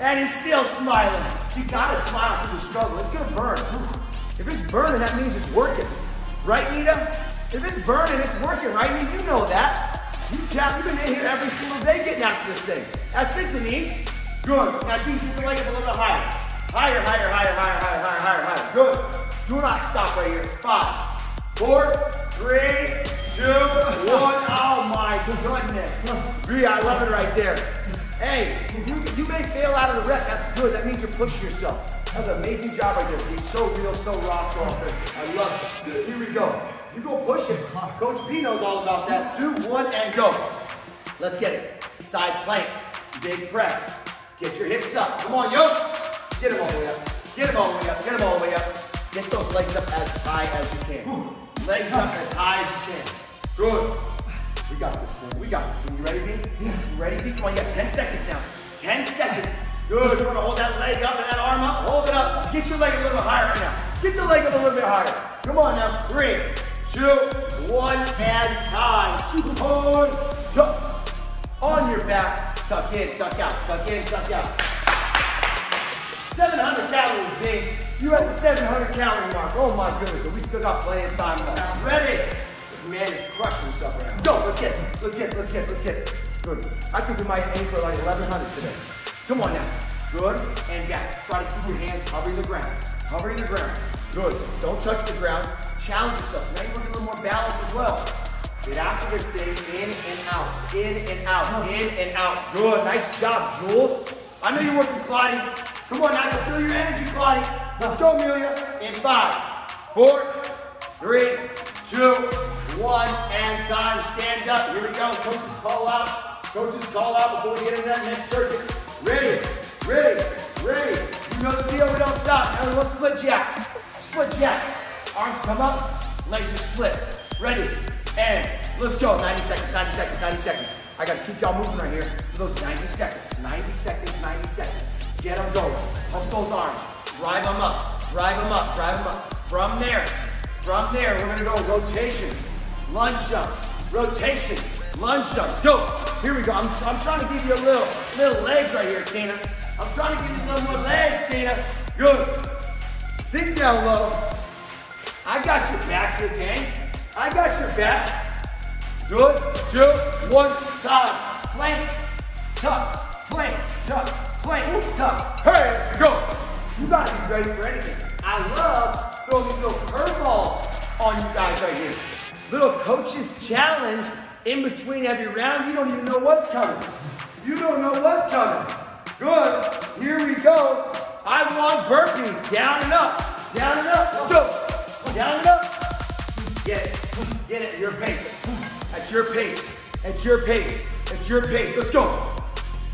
And he's still smiling. You gotta smile through the struggle. It's gonna burn. If it's burning, that means it's working. Right, Nita? If it's burning, it's working, right? Nita? You know that. You tap, you've been in here every single day getting after this thing. That's it, Denise. Good. Now, Denise, you can leg up a little bit higher. Higher, higher, higher, higher, higher, higher, higher, higher. Good. Do not stop right here. Five, four, three, two, one. Oh my goodness. Three, I love it right there. Hey, you, you may fail out of the rep. That's good. That means you're pushing yourself. That's an amazing job right there. He's so real, so raw, so authentic. I love it. Here we go. You go push it. Coach P knows all about that. Two, one, and go. Let's get it. Side plank. Big press. Get your hips up. Come on, yo. Get them all the way up. Get them all the way up. Get them all the way up. Get those legs up as high as you can. Legs up as high as you can. Good. We got this thing. We got this thing. You ready, B? You ready, B? Come on, you got 10 seconds now. 10 seconds. Good. You want to hold that leg up and that arm up. Hold it up. Get your leg a little bit higher right now. Get the leg up a little bit higher. Come on now. Three, two, one, and time. Super jumps. On your back. Tuck in, tuck out. Tuck in, tuck out. 700 calories, B. You at the 700 calorie mark. Oh my goodness. And we still got plenty of time left. Ready? This man is crushing himself right now. Go. Let's get it. Let's get it. Let's get it. Let's get. Good. I think we might aim for like 1100 today. Come on now. Good. And back. Try to keep your hands covering the ground. Covering the ground. Good. Don't touch the ground. Challenge yourself. So now you're working a little more balance as well. Get after this thing. In and out. In and out. In and out. Good. Nice job, Jules. I know you're working, Claudia. Come on now. I feel your energy, Claudia. Let's go, Amelia. In five, four, three, two, one, and time. Stand up. Here we go. Coaches call out. Coaches call out before we get into that next circuit. Ready, ready, ready. You know the deal. We don't stop. Now we will split jacks. Split jacks. Arms come up. Legs are split. Ready. And let's go. 90 seconds, 90 seconds, 90 seconds. I got to keep y'all moving right here for those 90 seconds. 90 seconds, 90 seconds. Get them going. Pump those arms. Drive them up. Drive them up. Drive them up. From there, from there, we're gonna go rotation, lunge jumps, rotation, lunge jumps. Go. Here we go. I'm, I'm trying to give you a little, little legs right here, Tina. I'm trying to give you a little more legs, Tina. Good. Sink down low. I got your back here, gang. I got your back. Good. Two, one, time. Plank, tuck, plank, tuck, plank, tuck. Hey, go. You gotta be ready for anything. I love throwing these little curveballs on you guys right here. Little coach's challenge in between every round. You don't even know what's coming. You don't know what's coming. Good. Here we go. I want burpees. Down and up. Down and up. Let's go. Down and up. Get it. Get it your pace. At your pace. At your pace. At your pace. Let's go.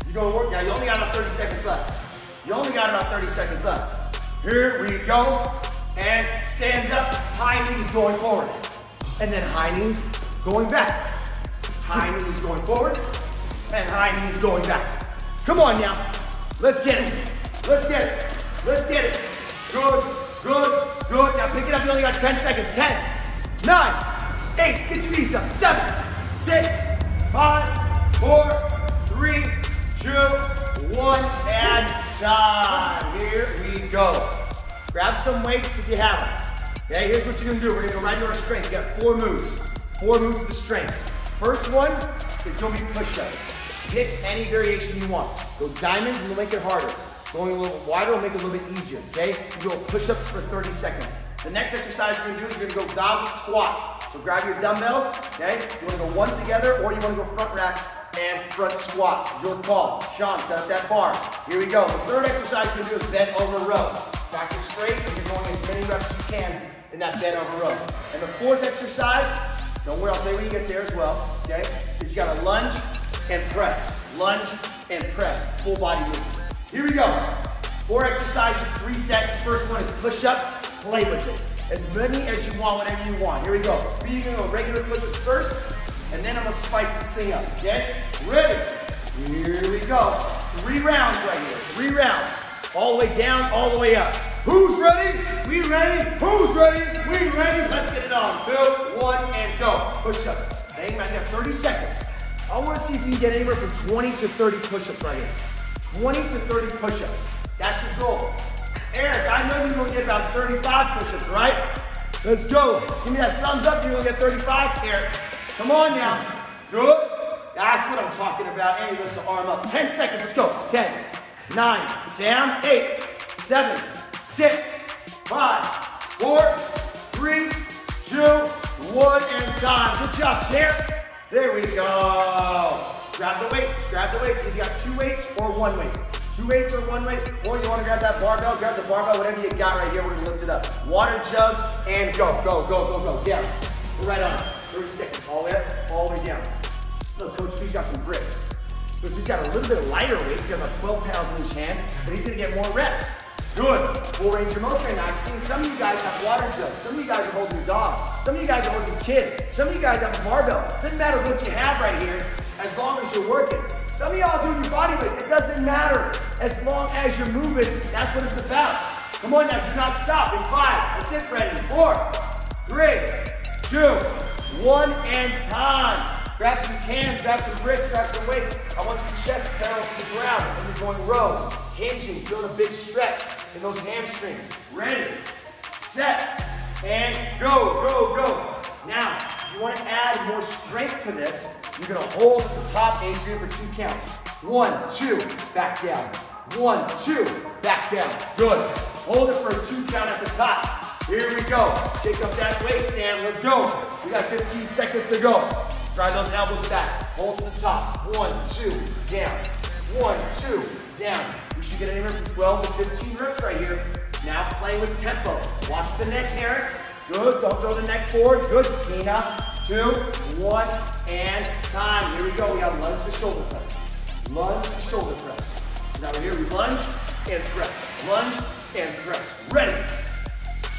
You're gonna work now. You only got about 30 seconds left. You only got about 30 seconds left. Here we go. And stand up. High knees going forward. And then high knees going back. High knees going forward. And high knees going back. Come on now. Let's get it. Let's get it. Let's get it. Good, good, good. Now pick it up. You only got 10 seconds. 10, 9, 8. Get your knees up. 7, 6, 5, 4, 3, 2, 1, and time. Here we go. Grab some weights if you have them. Okay, here's what you're gonna do. We're gonna go right into our strength. You got four moves. Four moves of the strength. First one is gonna be push-ups. Pick any variation you want. Go diamonds we'll make it harder. Going a little wider will make it a little bit easier, okay? You go push-ups for 30 seconds. The next exercise you're gonna do is you're gonna go goblet squats. So grab your dumbbells, okay? You wanna go one together or you wanna go front rack and front squats. Your call. Sean, set up that bar. Here we go. The third exercise you're gonna do is bent over row. Practice straight and you're going as many reps as you can in that bent over row. And the fourth exercise, don't worry, I'll tell you when you get there as well, okay? Is you gotta lunge and press. Lunge and press. Full body movement. Here we go. Four exercises, three sets. First one is push-ups. Play with it. As many as you want, whatever you want. Here we go. You're gonna go regular push-ups first, and then I'm gonna spice this thing up, okay? Ready? Here we go. Three rounds right here, three rounds. All the way down, all the way up. Who's ready? We ready? Who's ready? We ready? Let's get it on. Two, one, and go. Push-ups. Bang right there, 30 seconds. I wanna see if you can get anywhere from 20 to 30 push-ups right here. 20 to 30 push-ups. That's your goal. Eric, I know you're gonna get about 35 push-ups, right? Let's go. Give me that thumbs up, you're gonna get 35, Eric. Come on now. Good. That's what I'm talking about. And lift the arm up. 10 seconds, let's go. 10, 9, down, 8, 7, 6, 5, 4, 3, 2, 1, and time. Good job, champs. There we go. Grab the weights, grab the weights. If you got two weights or one weight. Two weights or one weight, or you wanna grab that barbell, grab the barbell, whatever you got right here, we're gonna lift it up. Water jugs, and go, go, go, go, go, down. Right on 30 seconds, all the way up, all the way down. Look, Coach B's got some bricks. Coach B's got a little bit lighter weight, he's got about 12 pounds in each hand, but he's gonna get more reps. Good. Full range of motion. Now, I've seen some of you guys have water jugs. Some of you guys are holding your dog. Some of you guys are holding a kid. Some of you guys have a barbell. Doesn't matter what you have right here, as long as you're working. Some of y'all doing your body weight. It doesn't matter. As long as you're moving, that's what it's about. Come on now, do not stop. In five, that's it, Brandon. Four, three, two, one, and time. Grab some cans, grab some bricks, grab some weight. I want your chest parallel to the ground. And you're going row, hinging, feeling a big stretch in those hamstrings. Ready, set, and go, go, go. Now, if you want to add more strength to this, you're to hold at the top, Adrian, for two counts. One, two, back down. One, two, back down. Good. Hold it for a two count at the top. Here we go. Take up that weight, Sam. Let's go. We got 15 seconds to go. Drive those elbows back. Hold at the top. One, two, down. One, two, down. We should get anywhere from 12 to 15 reps right here. Now play with tempo. Watch the neck, Eric. Good. Don't throw the neck forward. Good. Tina. Two, one, and time. Here we go. We have lunge to shoulder press. Lunge to shoulder press. So now we're here. We lunge and press. Lunge and press. Ready.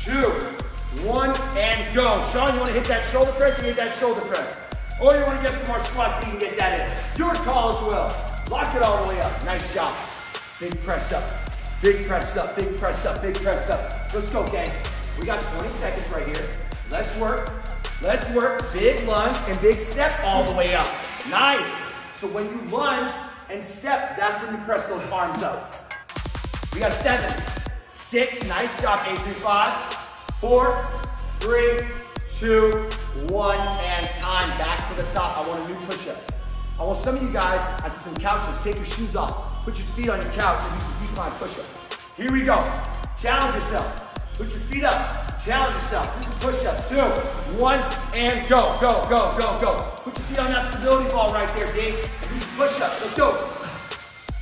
Two, one, and go. Sean, you want to hit that shoulder press? You hit that shoulder press. Or you want to get some more squats, you can get that in. Your call as well. Lock it all the way up. Nice job. Big press up. Big press up, big press up, big press up. Let's go, gang. We got 20 seconds right here. Let's work. Let's work. Big lunge and big step all the way up. Nice. So when you lunge and step, that's when you press those arms up. We got seven, six, nice job, eight through five, four, three, two, one, and time. Back to the top. I want a new push-up. I want some of you guys, I see some couches, take your shoes off, put your feet on your couch and do some decline push-ups. Here we go. Challenge yourself. Put your feet up. Challenge yourself. Do some push-ups. Two, one, and go, go, go, go, go. Put your feet on that stability ball right there, Dave. Do some push-ups. Let's go.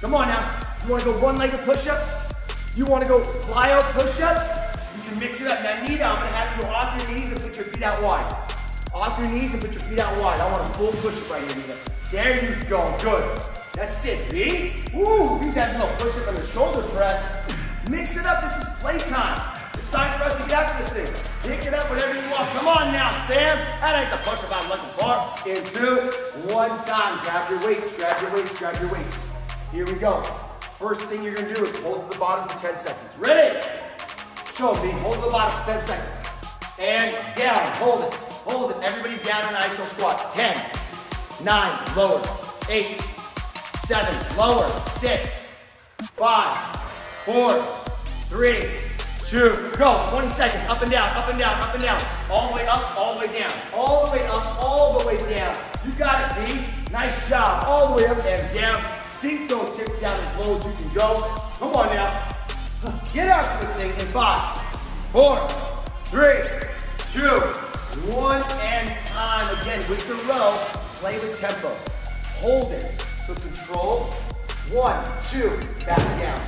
Come on now. You want to go one-legged push-ups? You want to go plyo push-ups? You can mix it up. Now, Nita, I'm going to have you go off your knees and put your feet out wide. Off your knees and put your feet out wide. I want a full push-up right here, Nita. There you go. Good. That's it, B. Woo! He's having a push-up on the shoulder press. Mix it up. This is playtime. Time for us to get after this thing. Pick it up whatever you want. Come on now, Sam. That ain't the push-up I'm looking for. In two, one time. Grab your weights. Grab your weights. Grab your weights. Here we go. First thing you're gonna do is hold at the bottom for 10 seconds. Ready? Show me. Hold at the bottom for 10 seconds. And down. Hold it. Hold it. Everybody down in ISO squat. 10, 9, lower, 8, 7, lower, 6, 5, 4, 3, 2, go. 20 seconds. Up and down, up and down, up and down. All the way up, all the way down. All the way up, all the way down. You got it, B. Nice job. All the way up and down. Sink those hips down as low as you can go. Come on now. Get out of this thing in five, four, three, two, one, and time. Again, with the row, play with tempo. Hold it. So control. One, two, back down.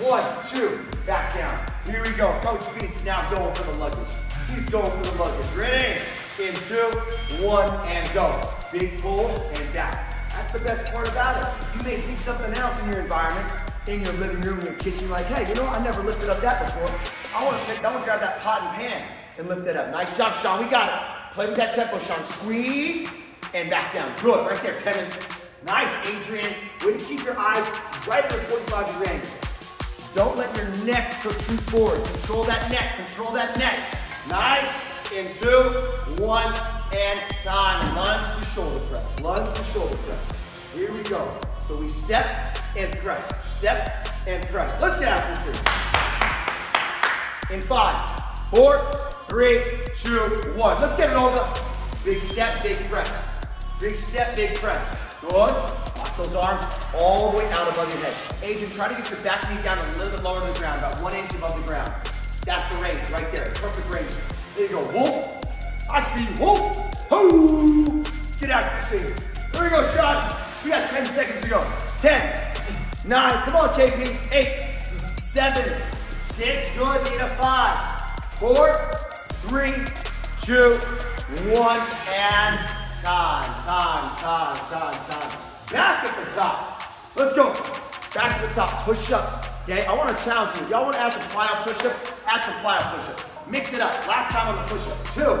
One, two, back down. Here we go. Coach Beast is now going for the luggage. He's going for the luggage. Ready? In two, one, and go. Big pull and back. That's the best part about it. You may see something else in your environment, in your living room, in your kitchen, like, hey, you know, I never lifted up that before. I want to pick, I want to grab that pot and pan and lift it up. Nice job, Sean. We got it. Play with that tempo, Sean. Squeeze and back down. Good. Right there, Tevin. Nice, Adrian. Way to keep your eyes right at the 45 degree angle. Don't let your neck protrude forward. Control that neck, control that neck. Nice, in two, one, and time. Lunge to shoulder press, lunge to shoulder press. Here we go. So we step and press, step and press. Let's get after this here. In five, four, three, two, one. Let's get it all over. Big step, big press. Big step, big press. Good. Lock those arms all the way out above your head. Adrian, try to get your back knee down a little bit lower than the ground, about one inch above the ground. That's the range right there. Perfect range. There you go. Wolf. I see. Wolf. Hoo. Get out of the scene. Here we go, shot. We got 10 seconds to go. 10, 9, come on, KP. 8, 7, 6, good. Need a 5, 4, 3, 2, 1, and time, time, time, time, time. Back at the top. Let's go. Back at the top. Push-ups. Okay, I want to challenge you. Y'all want to add some plyo push-ups? Add some plyo push-ups. Mix it up. Last time on the push-ups. Two,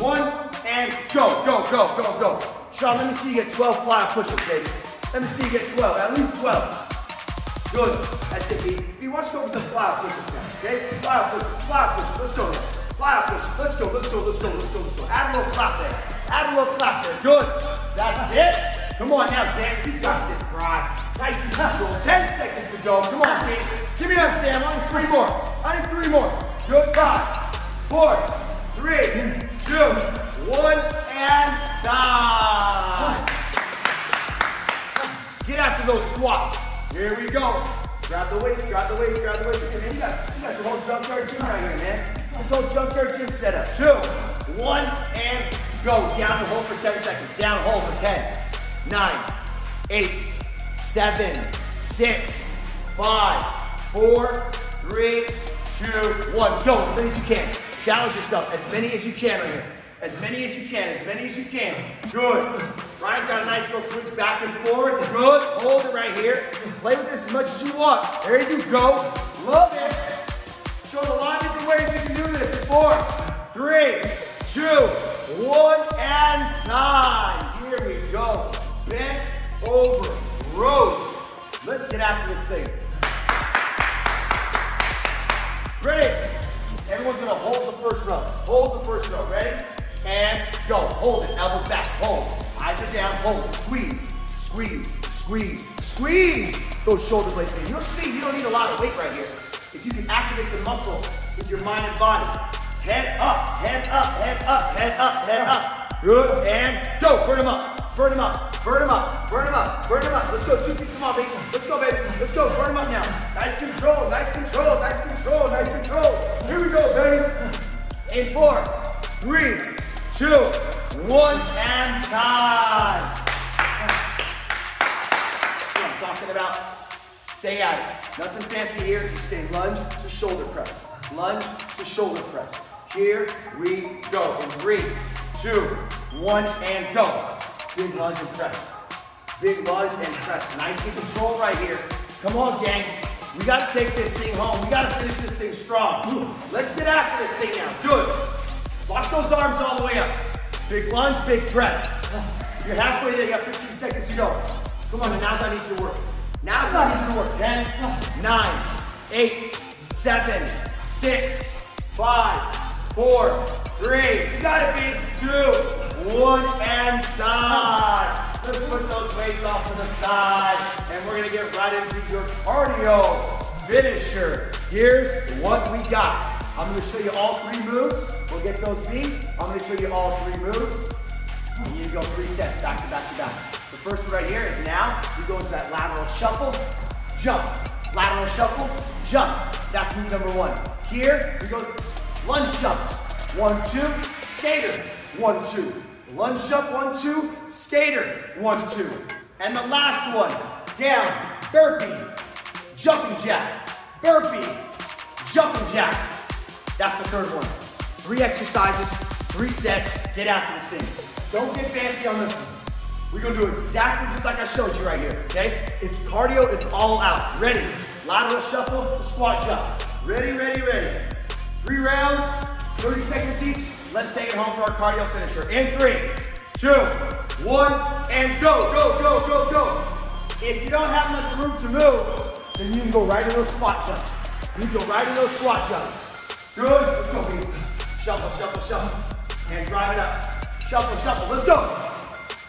one, and go, go, go, go, go. Sean, let me see you get 12 plyo push-ups, baby. Let me see you get 12, at least 12. Good. That's it, B. B, why go for some plyo push-ups now, okay? Plyo push-ups, plyo push-ups. Let's go. Plyo push-ups. Let's go, let's go, let's go, let's go, let's go. Add a little clap there. Add a little clap there. Good. That's it. Come on now, Dan. You got this, Brian. Nice and. 10 seconds to go. Come on, Pete. Give me that, Sam. I need three more. I need three more. Good. Five, four, three, two, one, and time. Get after those squats. Here we go. Grab the weights, grab the weights, grab the weights. Man, you got, you got your whole junkyard gym right here, man. This whole junkyard gym setup. Two, one, and go. Down the hole for 10 seconds. Down hole for 10, 9, 8, 7, 6, 5, 4, 3, 2, 1. Go as many as you can. Challenge yourself. As many as you can right here. As many as you can, as many as you can. Good. Ryan's got a nice little switch back and forth. Good. Hold it right here. Play with this as much as you want. There you go. Love it. Show a lot of different ways you can do this. Four, three, two, one, and time. Here we go. Bent over rows. Let's get after this thing. Ready? Everyone's gonna hold the first row. Hold the first row. Ready? And go. Hold it. Elbows back. Hold. Eyes are down. Hold. Squeeze. Squeeze. Squeeze. Squeeze those shoulder blades in. You'll see you don't need a lot of weight right here. If you can activate the muscle with your mind and body. Head up, head up, head up, head up, head up. Good. And go. Burn them up. Burn them up. Burn them up. Burn them up. Burn them up. Let's go. Two feet. Come on, baby. Let's go, baby. Let's go. Burn them up now. Nice control. Nice control. Nice control. Nice control. Here we go, baby. In four, three, two, one, and time. I'm talking about. Stay at it. Nothing fancy here. Just stay lunge to shoulder press. Lunge to shoulder press. Here we go. In three, two, one, and go. Big lunge and press. Big lunge and press. Nice and controlled right here. Come on, gang. We gotta take this thing home. We gotta finish this thing strong. Let's get after this thing now. Good. Lock those arms all the way up. Big lunge, big press. You're halfway there. You got 15 seconds to go. Come on, now's I need you to work. Now's I need you to work. 10, 9, 8, 7, 6, 5, 4, 3. You got it, big. 2, 1, and time. Let's put those weights off to the side, and we're gonna get right into your cardio finisher. Here's what we got. I'm gonna show you all three moves. We'll get those beat. I'm gonna show you all three moves. And you go three sets, back to back to back. The first one right here is now, you go into that lateral shuffle, jump. Lateral shuffle, jump. That's move number one. Here, we go lunge jumps. One, two, skater. One, two. Lunge jump, one, two, skater, one, two. And the last one, down, burpee, jumping jack, burpee, jumping jack. That's the third one. Three exercises, three sets, get after the scene. Don't get fancy on this one. We're gonna do exactly just like I showed you right here, okay? It's cardio, it's all out. Ready? Lateral shuffle squat jump. Ready, ready, ready. Three rounds, 30 seconds each. Let's take it home for our cardio finisher. In three, two, one, and go, go, go, go, go. If you don't have much room to move, then you can go right in those squat jumps. You can go right in those squat jumps. Good, let's go, baby. Shuffle, shuffle, shuffle. And drive it up. Shuffle, shuffle, let's go.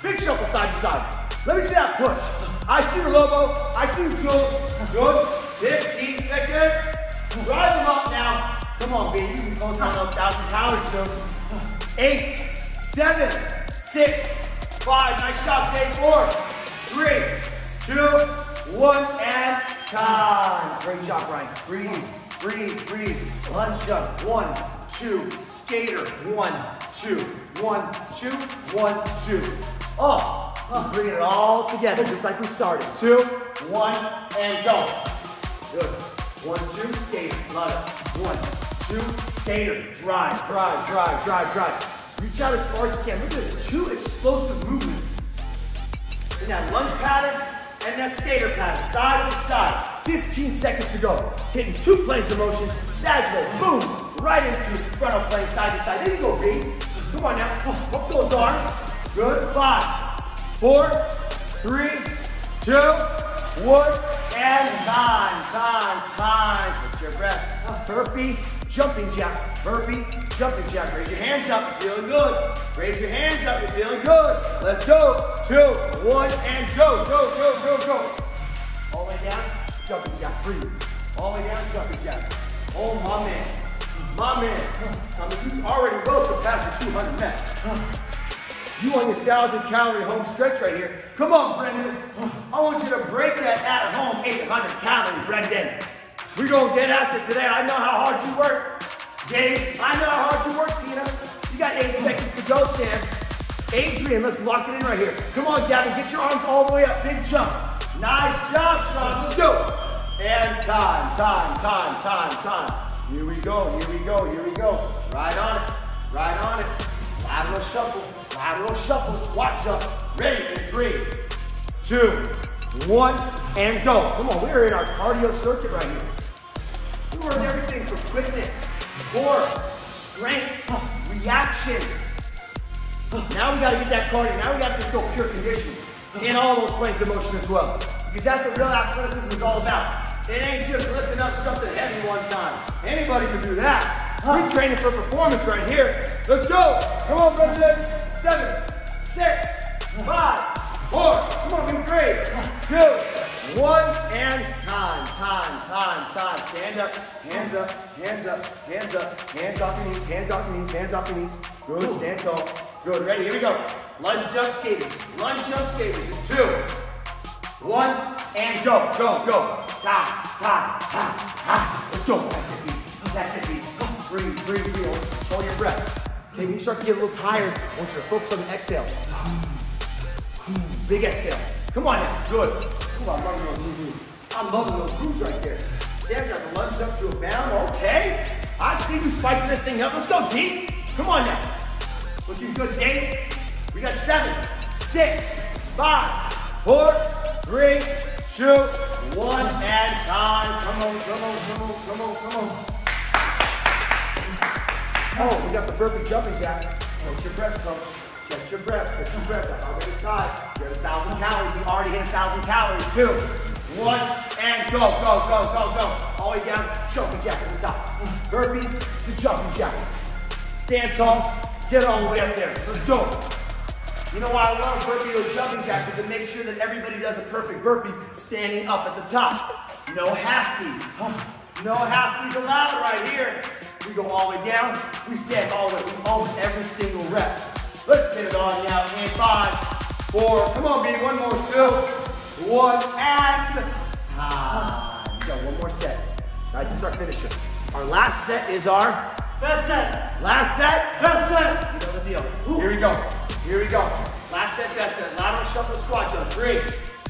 Big shuffle side to side. Let me see that push. I see you, Lobo. I see you, Jules. Good. 15 seconds. Drive them up now. Come on, baby. You can go down a thousand calories soon. Eight, seven, six, five. Nice job, Dave. Four, three, two, one, and time. Great job, Ryan. Breathe, breathe, breathe. Lunge jump. One, two. Skater. One, two. One, two. One, two. Oh, bringing it all together just like we started. Two, one, and go. Good. One, two, skater. Love it. One, two, skater. Drive, drive, drive, drive, drive. Reach out as far as you can. Look at this. Two explosive movements. In that lunge pattern and that skater pattern. Side to side. 15 seconds to go. Hitting two planes of motion. Sagittal. Boom. Right into frontal plane. Side to side. There you go, B. Come on now. Up those arms. Good. Five, four, three, two, one, and time, time, time. Take your breath. Burpee, jumping jack. Burpee, jumping jack. Raise your hands up. You're feeling good. Raise your hands up. You're feeling good. Let's go. Two, one, and go. Go, go, go, go. All the way down. Jumping jack. Breathe. All the way down. Jumping jack. Oh, my man. My man. I mean, you already to past the 200 max. You on your thousand calorie home stretch right here. Come on, Brendan. I want you to break that at home 800 calorie, Brendan. We're gonna get after today. I know how hard you work. Dave, I know how hard you work, Tina. You got eight seconds to go, Sam. Adrian, let's lock it in right here. Come on, Gavin, get your arms all the way up. Big jump. Nice job, Sean. Let's go. And time, time, time, time, time. Here we go, here we go, here we go. Right on it, right on it. Lateral shuffle. Lateral shuffle, Watch jump. Ready in three, two, one, and go. Come on, we're in our cardio circuit right here. We everything from quickness, core, strength, reaction. Now we gotta get that cardio. Now we gotta just go pure conditioning in all those planes of motion as well. Because that's what real athleticism is all about. It ain't just lifting up something heavy one time. Anybody can do that. We're training for performance right here. Let's go. Come on, Brendan seven, six, five, four, come on, be three, two, one, and time, time, time, time. Stand up, hands up, hands up, hands up, hands off your knees, hands off your knees, hands off your knees. Good, stand tall. Good, ready, here we go. Lunge jump skaters, lunge jump skaters in two, one, and go, go, go. Side, side, ha, ha. Let's go. That's it, beat. That's it, beat. Breathe, breathe, breathe. Hold your breath. Okay, when you start to get a little tired, I want you to focus on the exhale. Big exhale. Come on now, good. Ooh, I'm loving those moves. I'm loving those moves right there. Sam's got the lunge up to a bound, okay. I see you spiking this thing up. Let's go deep. Come on now. Looking good, Dave. We got seven, six, five, four, three, two, one, and time. Come on, come on, come on, come on, come on. Oh, we got the perfect jumping jacks. Catch your breath, coach. Catch your breath, catch your breath. I'll get a side. You're a thousand calories. You already hit a thousand calories. Two, one, and go, go, go, go, go. All the way down, jumping jack at the top. Burpee to jumping jack. Stand tall, get all the way up there. Let's go. You know why I love burpee or jumping jack? Because it makes sure that everybody does a perfect burpee standing up at the top. No halfies. No halfies allowed right here. We go all the way down. We stand all the way. We every single rep. Let's get it on now. In five, four. Come on, B. One more. Two, one, and time. Got one more set. Guys, this is our finisher. Our last set is our best set. Last set. Best set. You know the deal. Ooh. Here we go. Here we go. Last set, best set. Lateral shuffle squat jump. Three,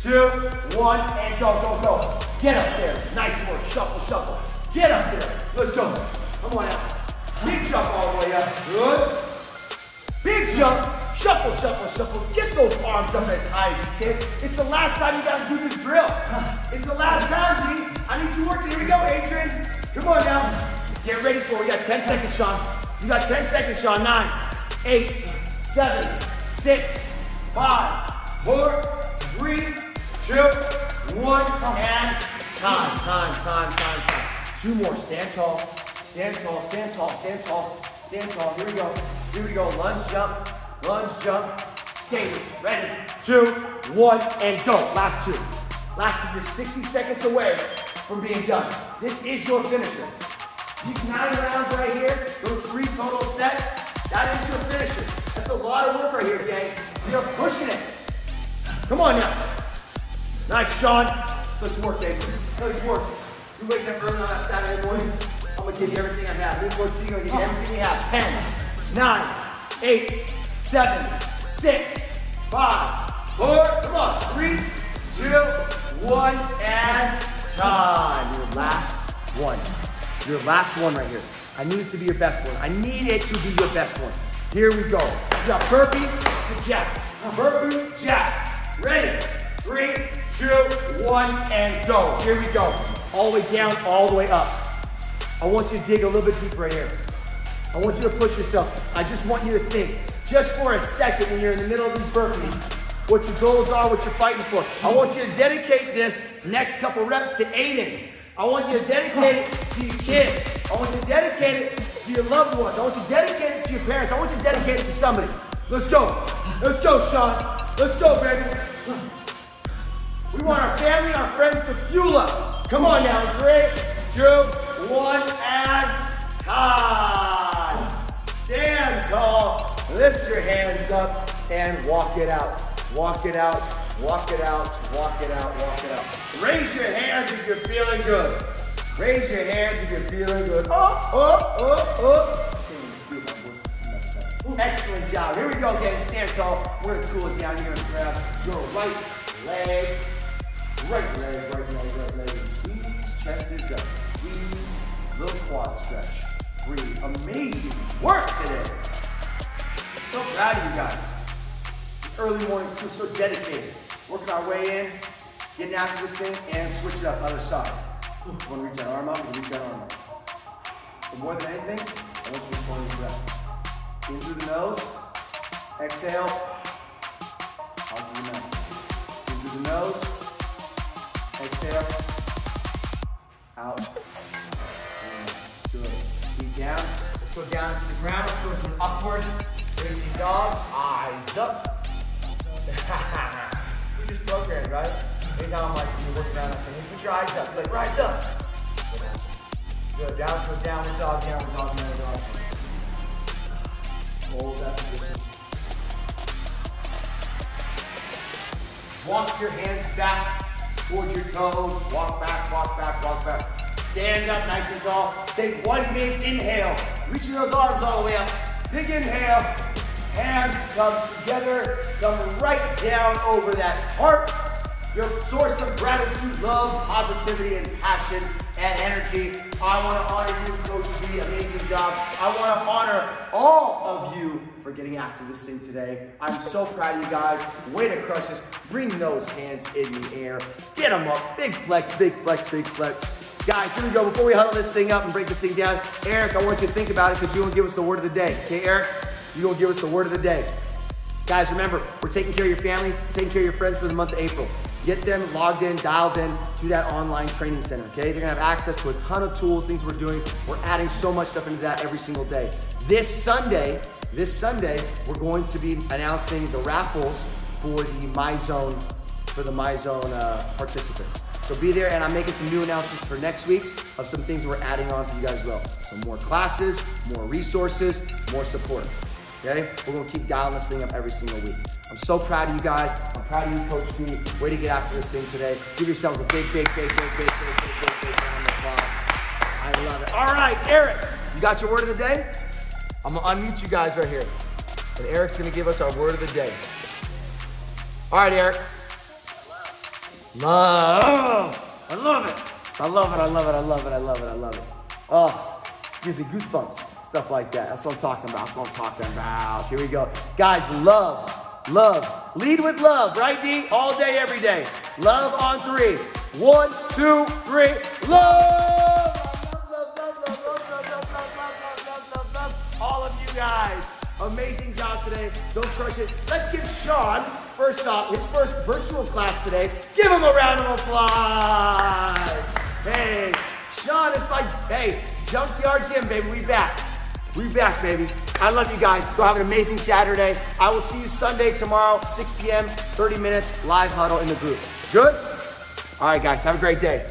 two, one, and go, go, go. Get up there. Nice work. Shuffle, shuffle. Get up there. Let's go. Come on out. Big jump all the way up. Good. Big jump. Shuffle, shuffle, shuffle. Get those arms up as high as you can. It's the last time you gotta do this drill. It's the last time, D. I need you working. Here we go, Adrian. Come on now. Get ready for it. We got 10 seconds, Sean. You got 10 seconds, Sean. Nine, eight, seven, six, five, four, three, two, one, and Time, time, time, time, time. Two more. Stand tall. Stand tall, stand tall, stand tall, stand tall. Here we go. Here we go. Lunge jump, lunge jump. Skaters. Ready? Two, one, and go. Last two. Last two. You're 60 seconds away from being done. This is your finisher. These nine rounds right here, those three total sets, that is your finisher. That's a lot of work right here, gang. You're pushing it. Come on now. Nice, Sean. Let's work, baby. Let's work. You wake up early on that Saturday morning? I'm gonna give you everything I have. This work, you're gonna give you everything we have. 10, 9, 8, 7, 6, 5, 4, come on. 3, 2, 1, and time. Your last one. Your last one right here. I need it to be your best one. I need it to be your best one. Here we go. You got burpee to jacks. Burpee, jacks. Ready? Three, two, one, and go. Here we go. All the way down, all the way up. I want you to dig a little bit deeper right here. I want you to push yourself. I just want you to think, just for a second when you're in the middle of these burpees, what your goals are, what you're fighting for. I want you to dedicate this next couple reps to Aiden. I want you to dedicate it to your kid. I want you to dedicate it to your loved ones. I want you to dedicate it to your parents. I want you to dedicate it to somebody. Let's go. Let's go, Sean. Let's go, baby. We want our family, our friends to fuel us. Come on now. Three, two, one, and time. Stand tall. Lift your hands up and walk it out. Walk it out. Walk it out. Walk it out. Walk it out. Raise your hands if you're feeling good. Raise your hands if you're feeling good. Oh, oh, oh, oh. Excellent job. Here we go, gang. Stand tall. We're gonna cool it down. You're gonna grab your right leg, right leg, right leg, right leg. And squeeze, chest is up. Squeeze, little quad stretch. Breathe. Amazing work today. So proud of you guys. Early morning crew, so dedicated. Working our way in, getting after this thing, and switch it up other side. To reach that arm up? Can reach that arm up. But more than anything, I want you to slow your breath. In through the nose. Exhale. Out through the mouth. In through the nose. Exhale. Out. Down. Let's go down to the ground. Let's go to an upward facing dog. Eyes up. we just programmed, right? Anytime I'm like, you're working out, I'm saying, put your eyes up. You're like, rise up. Good. Down to a downward dog, downward dog, downward dog. Hold that position. Walk your hands back towards your toes. Walk back, walk back, walk back. Stand up nice and tall. Take one big inhale. Reaching those arms all the way up. Big inhale. Hands come together. Come right down over that heart. Your source of gratitude, love, positivity, and passion and energy. I want to honor you, Coach B. Amazing job. I want to honor all of you for getting after this thing today. I'm so proud of you guys. Way to crush this. Bring those hands in the air. Get them up. Big flex, big flex, big flex. Guys, here we go. Before we huddle this thing up and break this thing down, Eric, I want you to think about it because you're going to give us the word of the day. Okay, Eric? You're going to give us the word of the day. Guys, remember, we're taking care of your family, taking care of your friends for the month of April. Get them logged in, dialed in to that online training center, okay? They're gonna have access to a ton of tools, things we're doing. We're adding so much stuff into that every single day. This Sunday, this Sunday, we're going to be announcing the raffles for the MyZone, for the MyZone uh, participants. So be there, and I'm making some new announcements for next week of some things we're adding on for you guys as well. So more classes, more resources, more supports. Okay? We're gonna keep dialing this thing up every single week. I'm so proud of you guys. I'm proud of you, Coach B. Way to get after this thing today. Give yourselves a big, big, big, big, big, big, big, big, big round of applause. I love it. All right, Eric, you got your word of the day? I'm gonna unmute you guys right here. And Eric's gonna give us our word of the day. All right, Eric. Love. Oh, I love it. I love it. I love it. I love it. I love it. I love it. Oh, gives me goosebumps. Stuff like that. That's what I'm talking about. That's what I'm talking about. Here we go. Guys, love. Love. Lead with love, right, D? All day, every day. Love on three. One, two, three. Love! Love, love, love, love, love, love, love, love, love, love, love. All of you guys. Amazing job today. Don't crush it. Let's give Sean First off, his first virtual class today. Give him a round of applause. Hey, Sean, it's like, hey, Junkyard Gym, baby, we back. We back, baby. I love you guys. Go have an amazing Saturday. I will see you Sunday tomorrow, 6 p.m., 30 minutes, live huddle in the group. Good? All right, guys, have a great day.